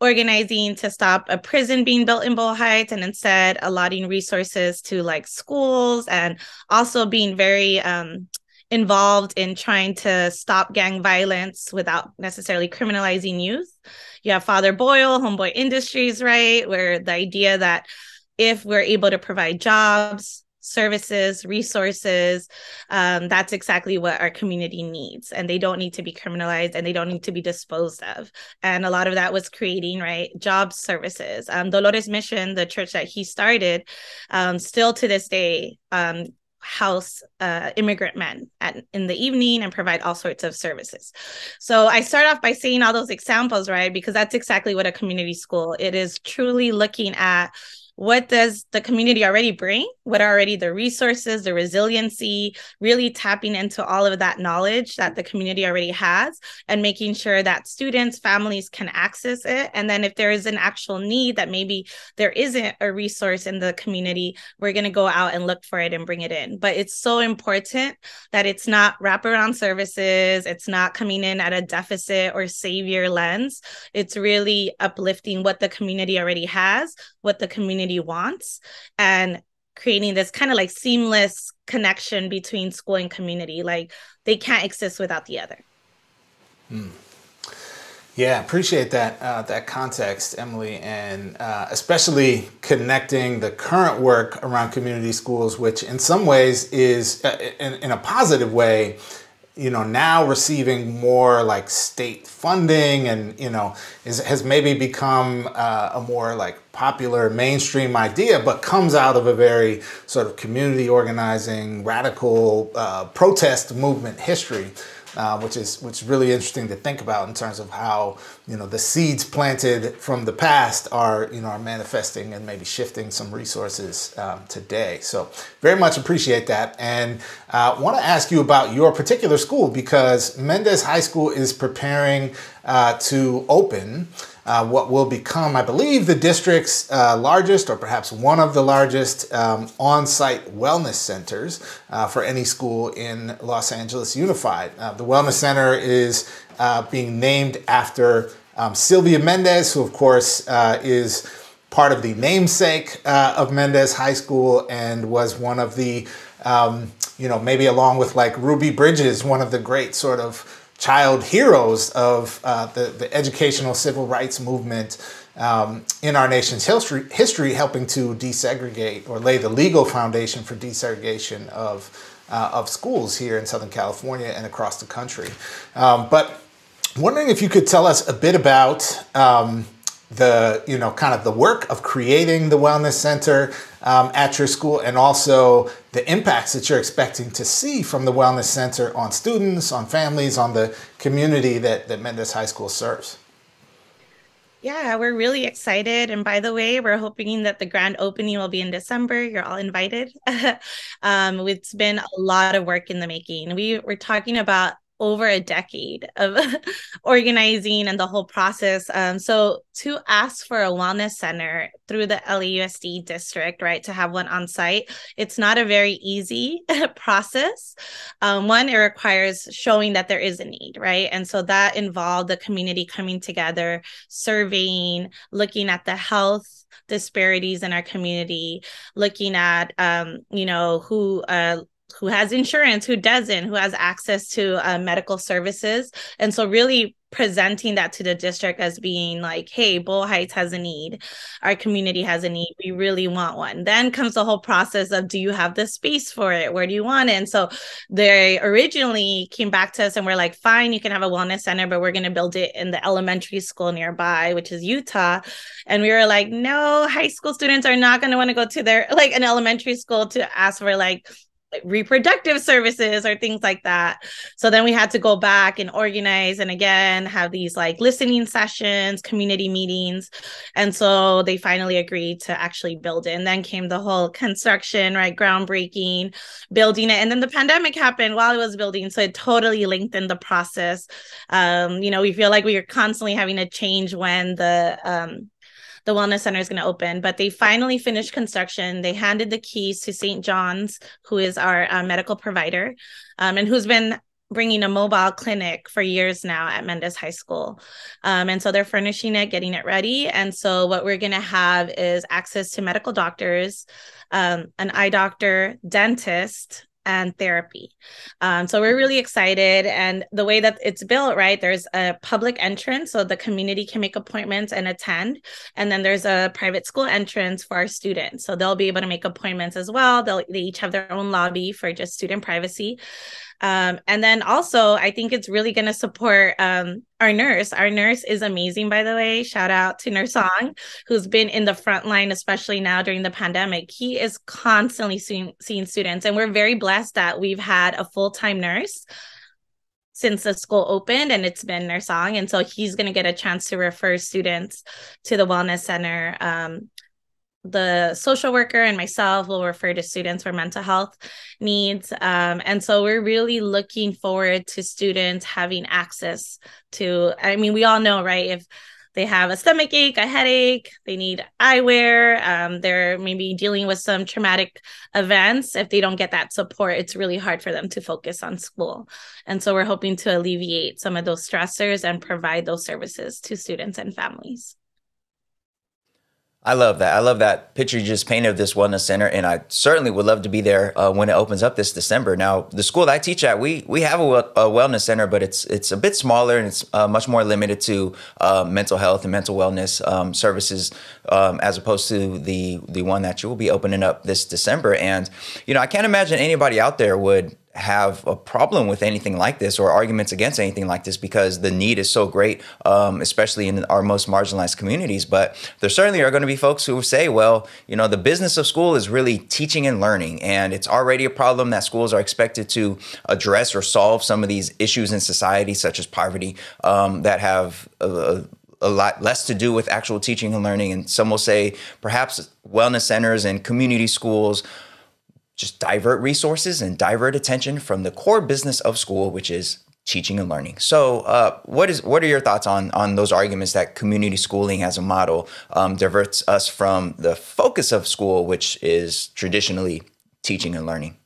organizing to stop a prison being built in Boyle Heights and instead allotting resources to like schools and also being very um, involved in trying to stop gang violence without necessarily criminalizing youth. You have Father Boyle, Homeboy Industries, right? Where the idea that if we're able to provide jobs, services, resources, um, that's exactly what our community needs. And they don't need to be criminalized and they don't need to be disposed of. And a lot of that was creating, right, job services. Um, Dolores Mission, the church that he started, um, still to this day, um, house uh, immigrant men at, in the evening and provide all sorts of services. So I start off by saying all those examples, right? Because that's exactly what a community school. It is truly looking at what does the community already bring? What are already the resources, the resiliency, really tapping into all of that knowledge that the community already has and making sure that students, families can access it. And then if there is an actual need that maybe there isn't a resource in the community, we're going to go out and look for it and bring it in. But it's so important that it's not wraparound services, it's not coming in at a deficit or savior lens. It's really uplifting what the community already has, what the community community wants and creating this kind of like seamless connection between school and community like they can't exist without the other hmm. yeah appreciate that uh, that context emily and uh, especially connecting the current work around community schools which in some ways is uh, in, in a positive way you know now receiving more like state funding and you know is, has maybe become uh, a more like popular mainstream idea but comes out of a very sort of community organizing radical uh, protest movement history uh, which is which is really interesting to think about in terms of how you know the seeds planted from the past are you know are manifesting and maybe shifting some resources um, today. So very much appreciate that, and uh, want to ask you about your particular school because Mendez High School is preparing uh, to open uh, what will become, I believe, the district's uh, largest or perhaps one of the largest um, on site wellness centers uh, for any school in Los Angeles Unified. Uh, the Wellness Center is being named after um, Sylvia Mendez, who, of course, is part of the namesake of Mendez High School and was one of the, um, you know, maybe along with like Ruby Bridges, one of the great sort of child heroes of uh, the, the educational civil rights movement um, in our nation's history, history, helping to desegregate or lay the legal foundation for desegregation of, uh, of schools here in Southern California and across the country. Um, but wondering if you could tell us a bit about um, the you know kind of the work of creating the wellness center um, at your school and also the impacts that you're expecting to see from the wellness center on students on families on the community that, that mendez high school serves yeah, we're really excited. And by the way, we're hoping that the grand opening will be in December. You're all invited. [LAUGHS] um, it's been a lot of work in the making. We were talking about over a decade of [LAUGHS] organizing and the whole process. Um, so to ask for a wellness center through the LAUSD district, right, to have one on site, it's not a very easy [LAUGHS] process. Um, one, it requires showing that there is a need, right? And so that involved the community coming together, surveying, looking at the health disparities in our community, looking at, um, you know, who, uh, who has insurance, who doesn't, who has access to uh, medical services. And so, really presenting that to the district as being like, hey, Boyle Heights has a need, our community has a need, we really want one. Then comes the whole process of do you have the space for it? Where do you want it? And so they originally came back to us and we're like, fine, you can have a wellness center, but we're going to build it in the elementary school nearby, which is Utah. And we were like, no, high school students are not going to want to go to their [LAUGHS] like an elementary school to ask for like reproductive services or things like that. So then we had to go back and organize and again have these like listening sessions, community meetings. And so they finally agreed to actually build it. And then came the whole construction, right? Groundbreaking, building it. And then the pandemic happened while it was building. So it totally lengthened the process. Um, you know, we feel like we are constantly having to change when the um the wellness center is going to open but they finally finished construction they handed the keys to st john's who is our uh, medical provider um, and who's been bringing a mobile clinic for years now at Mendez High School. Um, and so they're furnishing it, getting it ready. And so what we're going to have is access to medical doctors, um, an eye doctor, dentist, and therapy. Um, so we're really excited. And the way that it's built, right, there's a public entrance so the community can make appointments and attend. And then there's a private school entrance for our students. So they'll be able to make appointments as well. They'll, they each have their own lobby for just student privacy. Um, and then also, I think it's really going to support um, our nurse. Our nurse is amazing, by the way. Shout out to Nurse Song, who's been in the front line, especially now during the pandemic. He is constantly seeing, seeing students, and we're very blessed that we've had a full time nurse since the school opened and it's been Nurse Song. And so he's going to get a chance to refer students to the Wellness Center um, the social worker and myself will refer to students for mental health needs. Um, and so we're really looking forward to students having access to, I mean, we all know, right? If they have a stomach ache, a headache, they need eyewear, um, they're maybe dealing with some traumatic events. If they don't get that support, it's really hard for them to focus on school. And so we're hoping to alleviate some of those stressors and provide those services to students and families. I love that. I love that picture you just painted of this wellness center, and I certainly would love to be there uh, when it opens up this December. Now, the school that I teach at, we we have a, a wellness center, but it's it's a bit smaller and it's uh, much more limited to uh, mental health and mental wellness um, services, um, as opposed to the the one that you will be opening up this December. And you know, I can't imagine anybody out there would have a problem with anything like this or arguments against anything like this because the need is so great, um, especially in our most marginalized communities. But there certainly are going to be folks who say, well, you know, the business of school is really teaching and learning, and it's already a problem that schools are expected to address or solve some of these issues in society, such as poverty, um, that have a, a lot less to do with actual teaching and learning. And some will say perhaps wellness centers and community schools just divert resources and divert attention from the core business of school, which is teaching and learning. So, uh, what is what are your thoughts on on those arguments that community schooling as a model um, diverts us from the focus of school, which is traditionally teaching and learning?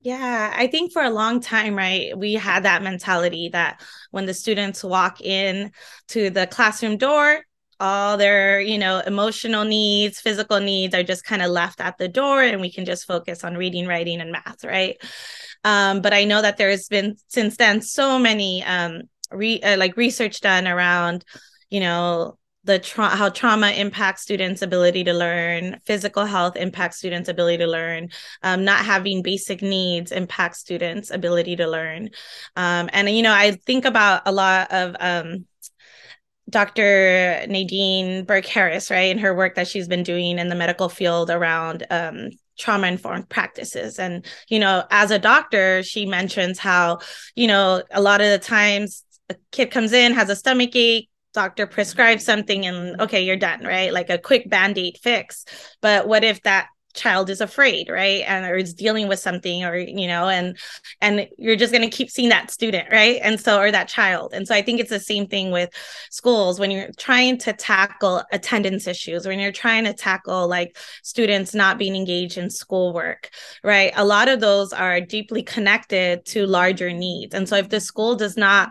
Yeah, I think for a long time, right, we had that mentality that when the students walk in to the classroom door, all their you know emotional needs physical needs are just kind of left at the door and we can just focus on reading writing and math right? Um, but i know that there's been since then so many um, re- uh, like research done around you know the tra- how trauma impacts students ability to learn physical health impacts students ability to learn um, not having basic needs impacts students ability to learn. Um, and you know i think about a lot of um, Dr. Nadine Burke Harris, right, and her work that she's been doing in the medical field around um, trauma informed practices. And, you know, as a doctor, she mentions how, you know, a lot of the times a kid comes in, has a stomach ache, doctor prescribes something and okay you're done right like a quick band-aid fix but what if that child is afraid right? And or is dealing with something or you know and and you're just going to keep seeing that student right? And so or that child. And so i think it's the same thing with schools. When you're trying to tackle attendance issues when you're trying to tackle like students not being engaged in schoolwork right? A lot of those are deeply connected to larger needs. And so if the school does not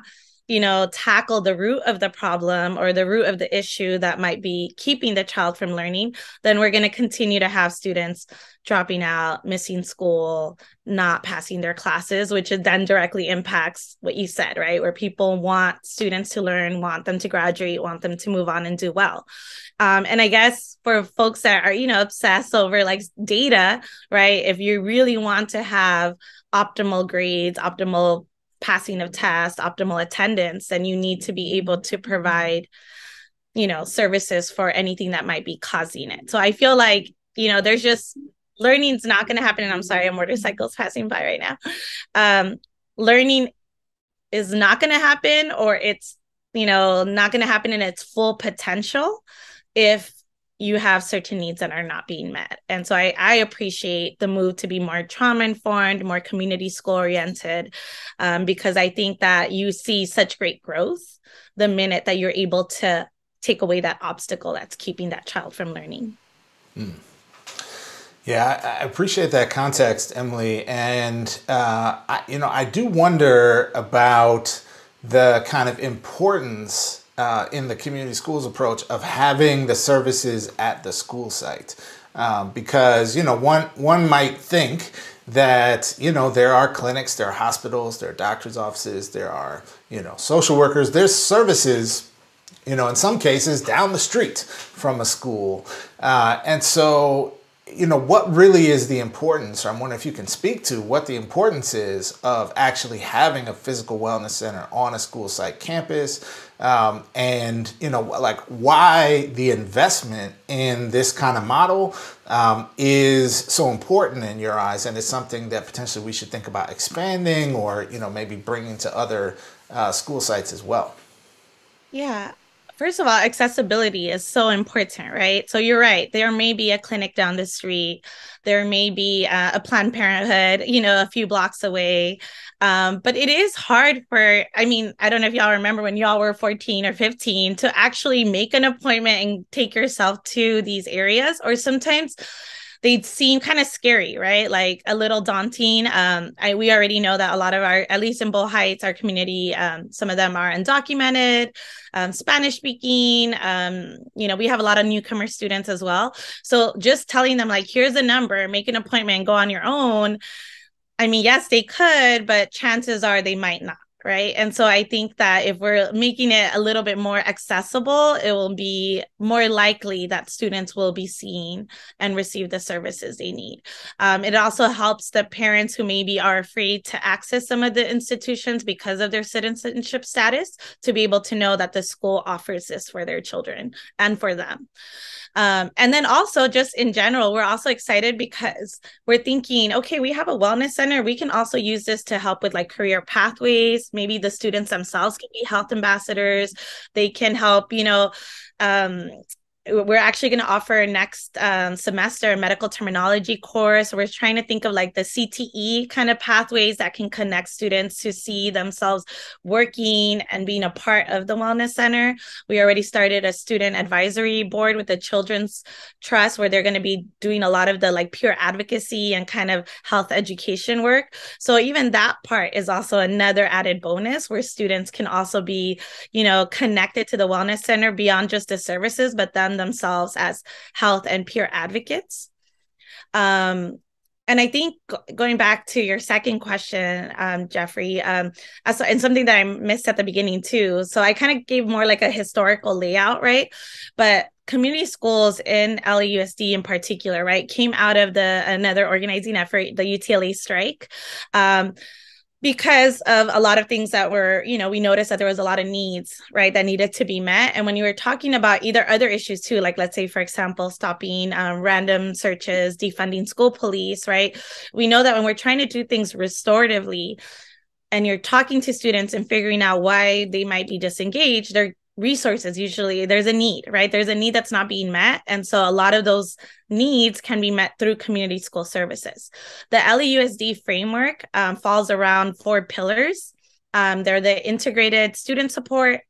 you know, tackle the root of the problem or the root of the issue that might be keeping the child from learning, then we're going to continue to have students dropping out, missing school, not passing their classes, which then directly impacts what you said, right? Where people want students to learn, want them to graduate, want them to move on and do well. Um, and I guess for folks that are, you know, obsessed over like data, right? If you really want to have optimal grades, optimal passing of tests, optimal attendance, then you need to be able to provide, you know, services for anything that might be causing it. So I feel like, you know, there's just learning's not going to happen. And I'm sorry, a motorcycle's passing by right now. Um, learning is not going to happen, or it's, you know, not going to happen in its full potential if you have certain needs that are not being met. And so I, I appreciate the move to be more trauma informed, more community school oriented, um, because I think that you see such great growth the minute that you're able to take away that obstacle that's keeping that child from learning. Mm. Yeah, I appreciate that context, Emily. And, uh, I, you know, I do wonder about the kind of importance uh, in the community schools approach of having the services at the school site. Um, because, you know, one, one might think that, you know, there are clinics, there are hospitals, there are doctor's offices, there are, you know, social workers, there's services you know, in some cases down the street from a school. Uh, and so you know, what really is the importance, or I'm wondering if you can speak to what the importance is of actually having a physical wellness center on a school site campus, um, and, you know, like why the investment in this kind of model um, is so important in your eyes, and it's something that potentially we should think about expanding or, you know, maybe bringing to other uh, school sites as well. Yeah, First of all, accessibility is so important, right? So you're right. There may be a clinic down the street. There may be uh, a Planned Parenthood, you know, a few blocks away. Um, but it is hard for, I mean, I don't know if y'all remember when y'all were 14 or 15 to actually make an appointment and take yourself to these areas. Or sometimes they seem kind of scary, right? Like a little daunting. Um, I, we already know that a lot of our, at least in Boyle Heights, our community, um, some of them are undocumented, um, Spanish speaking. Um, you know, we have a lot of newcomer students as well. So just telling them like, here's a number, make an appointment, go on your own. I mean, yes, they could, but chances are they might not right? And so I think that if we're making it a little bit more accessible, it will be more likely that students will be seen and receive the services they need. Um, it also helps the parents who maybe are afraid to access some of the institutions because of their citizenship status to be able to know that the school offers this for their children and for them. Um, and then also, just in general, we're also excited because we're thinking, okay, we have a wellness center. We can also use this to help with like career pathways. Maybe the students themselves can be health ambassadors. They can help, you know, um, we're actually going to offer next um, semester a medical terminology course. We're trying to think of like the CTE kind of pathways that can connect students to see themselves working and being a part of the Wellness Center. We already started a student advisory board with the Children's Trust where they're going to be doing a lot of the like peer advocacy and kind of health education work. So even that part is also another added bonus where students can also be, you know, connected to the Wellness Center beyond just the services, but then themselves as health and peer advocates. Um, and I think going back to your second question, um, Jeffrey, um, and something that I missed at the beginning too. So I kind of gave more like a historical layout, right? But community schools in LAUSD in particular, right, came out of the another organizing effort, the UTLA strike. Um, because of a lot of things that were, you know, we noticed that there was a lot of needs, right, that needed to be met. And when you were talking about either other issues too, like let's say, for example, stopping um, random searches, defunding school police, right? We know that when we're trying to do things restoratively, and you're talking to students and figuring out why they might be disengaged, they're resources usually there's a need right? There's a need that's not being met. And so a lot of those needs can be met through community school services. The LAUSD framework um, falls around four pillars. Um, they're the integrated student support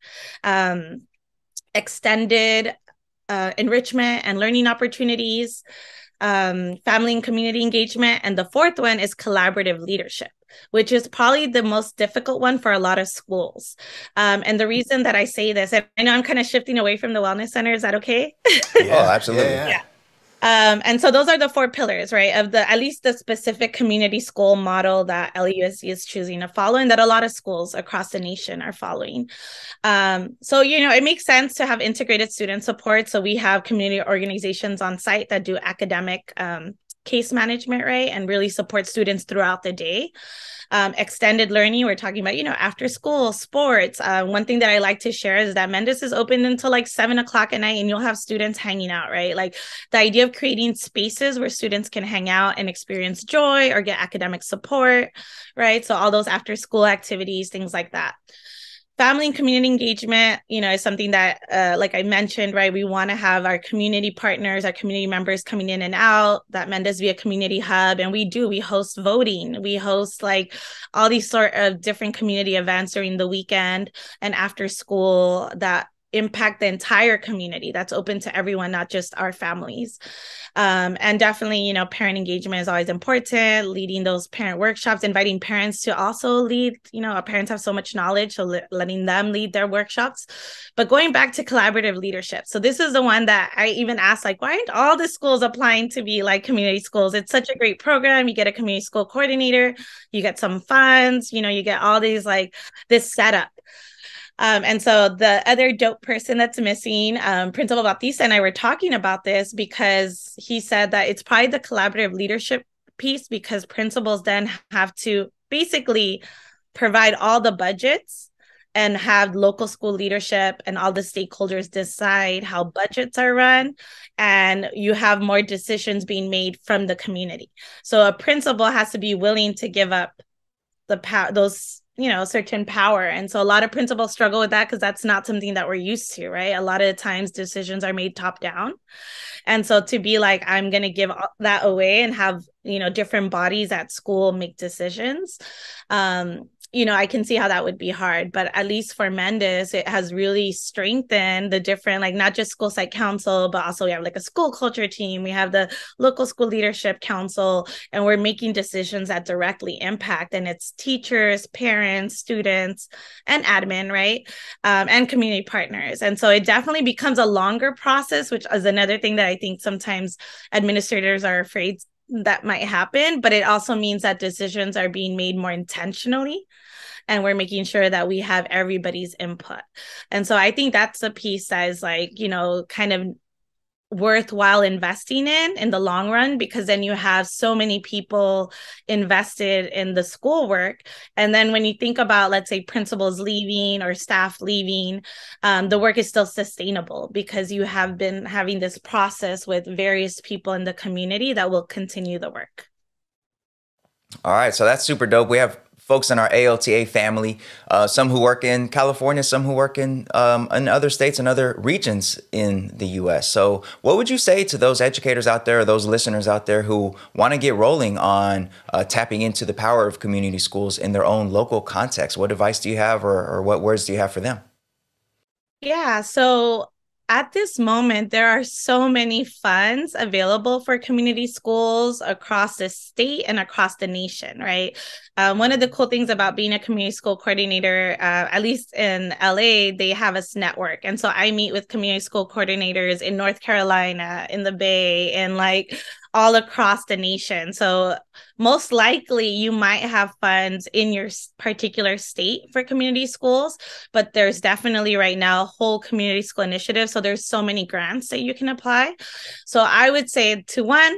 um, extended uh, enrichment and learning opportunities um, family and community engagement and the fourth one is collaborative leadership which is probably the most difficult one for a lot of schools. Um, and the reason that I say this, and I know I'm kind of shifting away from the wellness center. Is that okay? Yeah, oh, absolutely. yeah. yeah. Um, and so those are the four pillars, right? Of the at least the specific community school model that LAUSD is choosing to follow, and that a lot of schools across the nation are following. Um, so you know, it makes sense to have integrated student support. So we have community organizations on site that do academic um, case management, right? And really support students throughout the day. Um, extended learning, we're talking about, you know, after school, sports. Uh, one thing that I like to share is that Mendez is open until like seven o'clock at night and you'll have students hanging out, right? Like the idea of creating spaces where students can hang out and experience joy or get academic support, right? So all those after school activities, things like that family and community engagement you know is something that uh, like i mentioned right we want to have our community partners our community members coming in and out that Mendez be a community hub and we do we host voting. We host like all these sort of different community events during the weekend and after school that impact the entire community that's open to everyone not just our families. Um, and definitely you know parent engagement is always important. Leading those parent workshops inviting parents to also lead you know our parents have so much knowledge so le- letting them lead their workshops. But going back to collaborative leadership so this is the one that i even asked like why aren't all the schools applying to be like community schools? It's such a great program. You get a community school coordinator you get some funds you know you get all these like this setup um, and so the other dope person that's missing, um, Principal Bautista and I were talking about this because he said that it's probably the collaborative leadership piece because principals then have to basically provide all the budgets and have local school leadership and all the stakeholders decide how budgets are run. And you have more decisions being made from the community. So a principal has to be willing to give up the power those you know certain power. And so a lot of principals struggle with that because that's not something that we're used to right? A lot of times decisions are made top down. And so to be like i'm going to give that away and have you know different bodies at school make decisions um you know, I can see how that would be hard, but at least for Mendez, it has really strengthened the different, like not just school site council, but also we have like a school culture team, we have the local school leadership council, and we're making decisions that directly impact, and it's teachers, parents, students, and admin, right, um, and community partners, and so it definitely becomes a longer process, which is another thing that I think sometimes administrators are afraid that might happen, but it also means that decisions are being made more intentionally and we're making sure that we have everybody's input. And so I think that's a piece that is like, you know, kind of worthwhile investing in in the long run because then you have so many people invested in the schoolwork. And then when you think about let's say principals leaving or staff leaving um, the work is still sustainable because you have been having this process with various people in the community that will continue the work. All right. So that's super dope. We have folks in our AOTA family, uh, some who work in California, some who work in um, in other states and other regions in the U.S. So, what would you say to those educators out there, or those listeners out there who want to get rolling on uh, tapping into the power of community schools in their own local context? What advice do you have, or, or what words do you have for them? Yeah, so at this moment, there are so many funds available for community schools across the state and across the nation, right? Um, one of the cool things about being a community school coordinator, uh, at least in LA, they have a network. And so I meet with community school coordinators in North Carolina, in the Bay, and like all across the nation. So most likely you might have funds in your particular state for community schools, but there's definitely right now a whole community school initiative. So there's so many grants that you can apply. So I would say to one,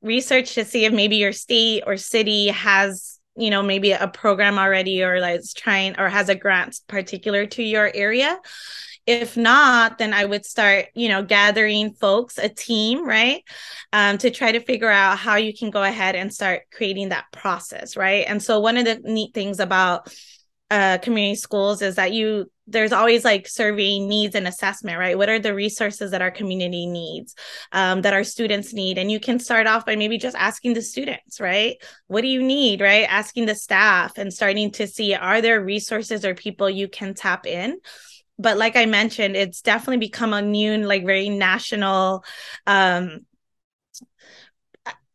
research to see if maybe your state or city has you know maybe a program already or like trying or has a grant particular to your area if not then i would start you know gathering folks a team right um, to try to figure out how you can go ahead and start creating that process right? And so one of the neat things about uh, community schools is that you there's always like surveying needs and assessment right? What are the resources that our community needs um, that our students need? And you can start off by maybe just asking the students right? What do you need right? Asking the staff and starting to see are there resources or people you can tap in but like I mentioned, it's definitely become a new, like very national um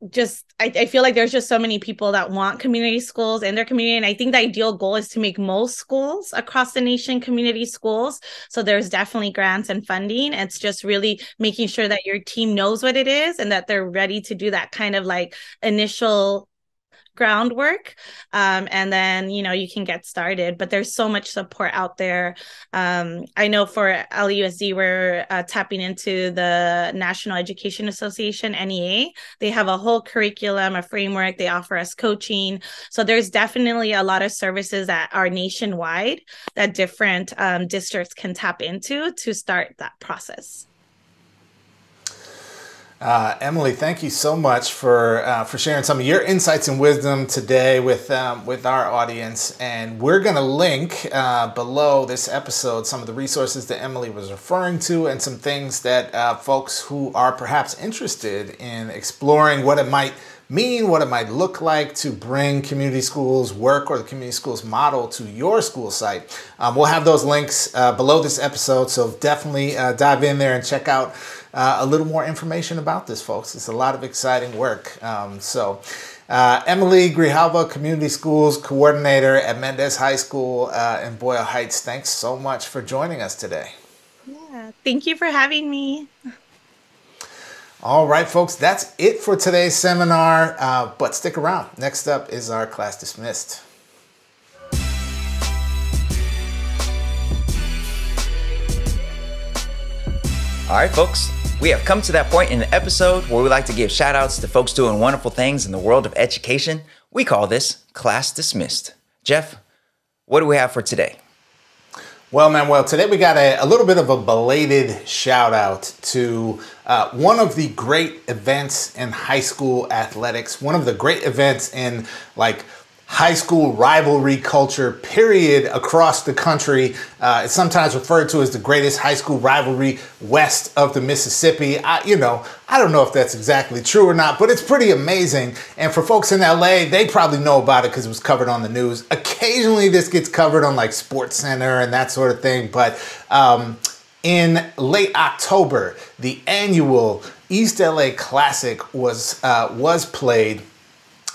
just I, I feel like there's just so many people that want community schools in their community and i think the ideal goal is to make most schools across the nation community schools. So there's definitely grants and funding. It's just really making sure that your team knows what it is and that they're ready to do that kind of like initial groundwork um, and then you know you can get started but there's so much support out there. Um, i know for LAUSD we're uh, tapping into the national education association nea they have a whole curriculum a framework. They offer us coaching. So there's definitely a lot of services that are nationwide that different um, districts can tap into to start that process uh, Emily, thank you so much for uh, for sharing some of your insights and wisdom today with um, with our audience. And we're going to link uh, below this episode some of the resources that Emily was referring to, and some things that uh, folks who are perhaps interested in exploring what it might mean, what it might look like to bring community schools work or the community schools model to your school site. Um, we'll have those links uh, below this episode, so definitely uh, dive in there and check out uh, a little more information about this, folks. It's a lot of exciting work. Um, so, uh, Emily Grijalva, Community Schools Coordinator at Mendez High School uh, in Boyle Heights, thanks so much for joining us today. Yeah, thank you for having me. All right, folks, that's it for today's seminar, uh, but stick around. Next up is our class dismissed. All right, folks, we have come to that point in the episode where we like to give shout outs to folks doing wonderful things in the world of education. We call this Class Dismissed. Jeff, what do we have for today? Well, Manuel, today we got a, a little bit of a belated shout out to uh, one of the great events in high school athletics, one of the great events in like high school rivalry culture, period, across the country. Uh, it's sometimes referred to as the greatest high school rivalry west of the Mississippi. I, you know, I don't know if that's exactly true or not, but it's pretty amazing. And for folks in LA, they probably know about it because it was covered on the news. Occasionally, this gets covered on like Sports Center and that sort of thing, but um, in late October, the annual East LA Classic was uh, was played.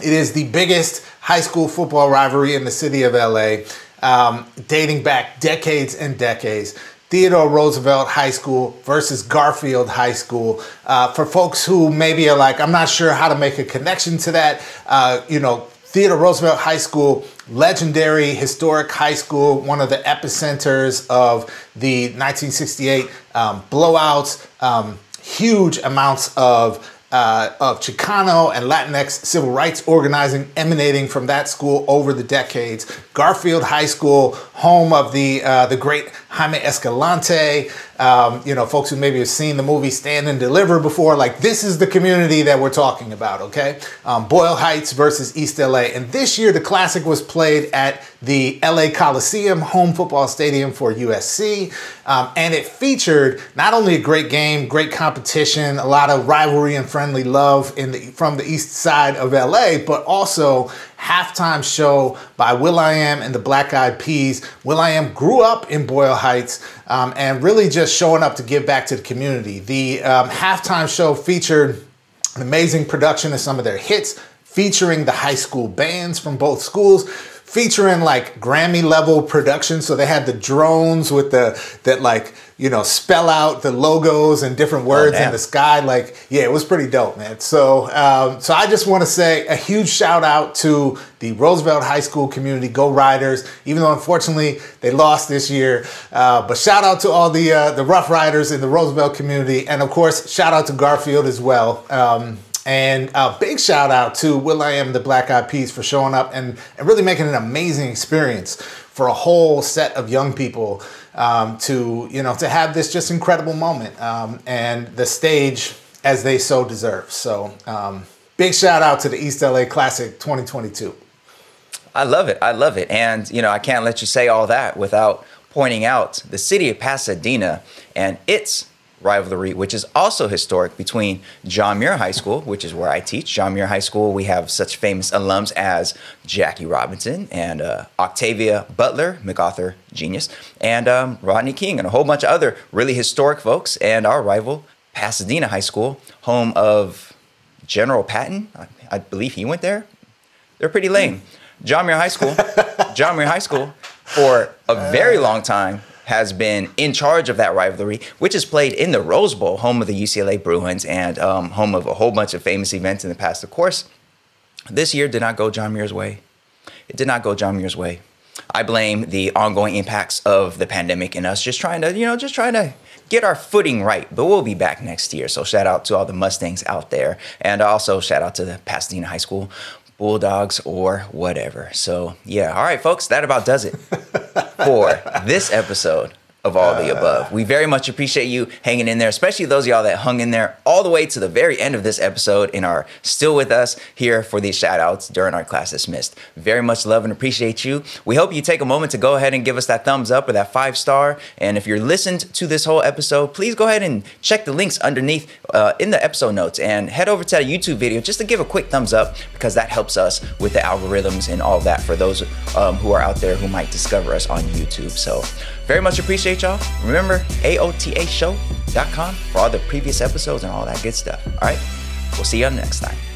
It is the biggest high school football rivalry in the city of LA, um, dating back decades and decades. Theodore Roosevelt High School versus Garfield High School. Uh, for folks who maybe are like, I'm not sure how to make a connection to that, uh, you know, Theodore Roosevelt High School, legendary historic high school, one of the epicenters of the 1968 um, blowouts, um, huge amounts of uh, of Chicano and Latinx civil rights organizing emanating from that school over the decades. Garfield High School, home of the uh, the great Jaime Escalante. Um, you know, folks who maybe have seen the movie Stand and Deliver before, like this is the community that we're talking about. Okay, um, Boyle Heights versus East LA, and this year the classic was played at the LA Coliseum, home football stadium for USC, um, and it featured not only a great game, great competition, a lot of rivalry and friendly love in the from the east side of LA, but also halftime show by will.i.am and the Black Eyed Peas. will.i.am grew up in Boyle Heights um, and really just showing up to give back to the community. The um, halftime show featured an amazing production of some of their hits, featuring the high school bands from both schools featuring like Grammy level production. So they had the drones with the that like you know spell out the logos and different oh, words oh, in the sky. Like yeah, it was pretty dope, man. So um, so I just want to say a huge shout out to the Roosevelt High School community. Go Riders! Even though unfortunately they lost this year, uh, but shout out to all the uh, the Rough Riders in the Roosevelt community, and of course shout out to Garfield as well. Um, and a big shout out to will.i.am the Black Eyed Peas for showing up and, and really making an amazing experience for a whole set of young people um, to you know to have this just incredible moment um, and the stage as they so deserve. So um, big shout out to the East LA Classic 2022. I love it. I love it. And you know I can't let you say all that without pointing out the city of Pasadena and its rivalry, which is also historic between John Muir High School, which is where I teach. John Muir High School, we have such famous alums as Jackie Robinson and uh, Octavia Butler, MacArthur genius, and um, Rodney King, and a whole bunch of other really historic folks. And our rival, Pasadena High School, home of General Patton. I, I believe he went there. They're pretty lame. John Muir High School, [LAUGHS] John Muir High School, for a very long time has been in charge of that rivalry, which is played in the Rose Bowl, home of the UCLA Bruins and um, home of a whole bunch of famous events in the past. Of course, this year did not go John Muir's way. It did not go John Muir's way. I blame the ongoing impacts of the pandemic and us just trying to, you know, just trying to get our footing right. But we'll be back next year. So shout out to all the Mustangs out there. And also shout out to the Pasadena High School Bulldogs or whatever. So yeah. All right, folks, that about does it [LAUGHS] for this episode of all the above. We very much appreciate you hanging in there, especially those y'all that hung in there all the way to the very end of this episode and are still with us here for these shout outs during our class dismissed. Very much love and appreciate you. We hope you take a moment to go ahead and give us that thumbs up or that five star. And if you're listened to this whole episode, please go ahead and check the links underneath uh, in the episode notes and head over to that YouTube video just to give a quick thumbs up because that helps us with the algorithms and all that for those um, who are out there who might discover us on YouTube. So very much appreciate y'all. Remember, AOTAShow.com for all the previous episodes and all that good stuff. All right, we'll see y'all next time.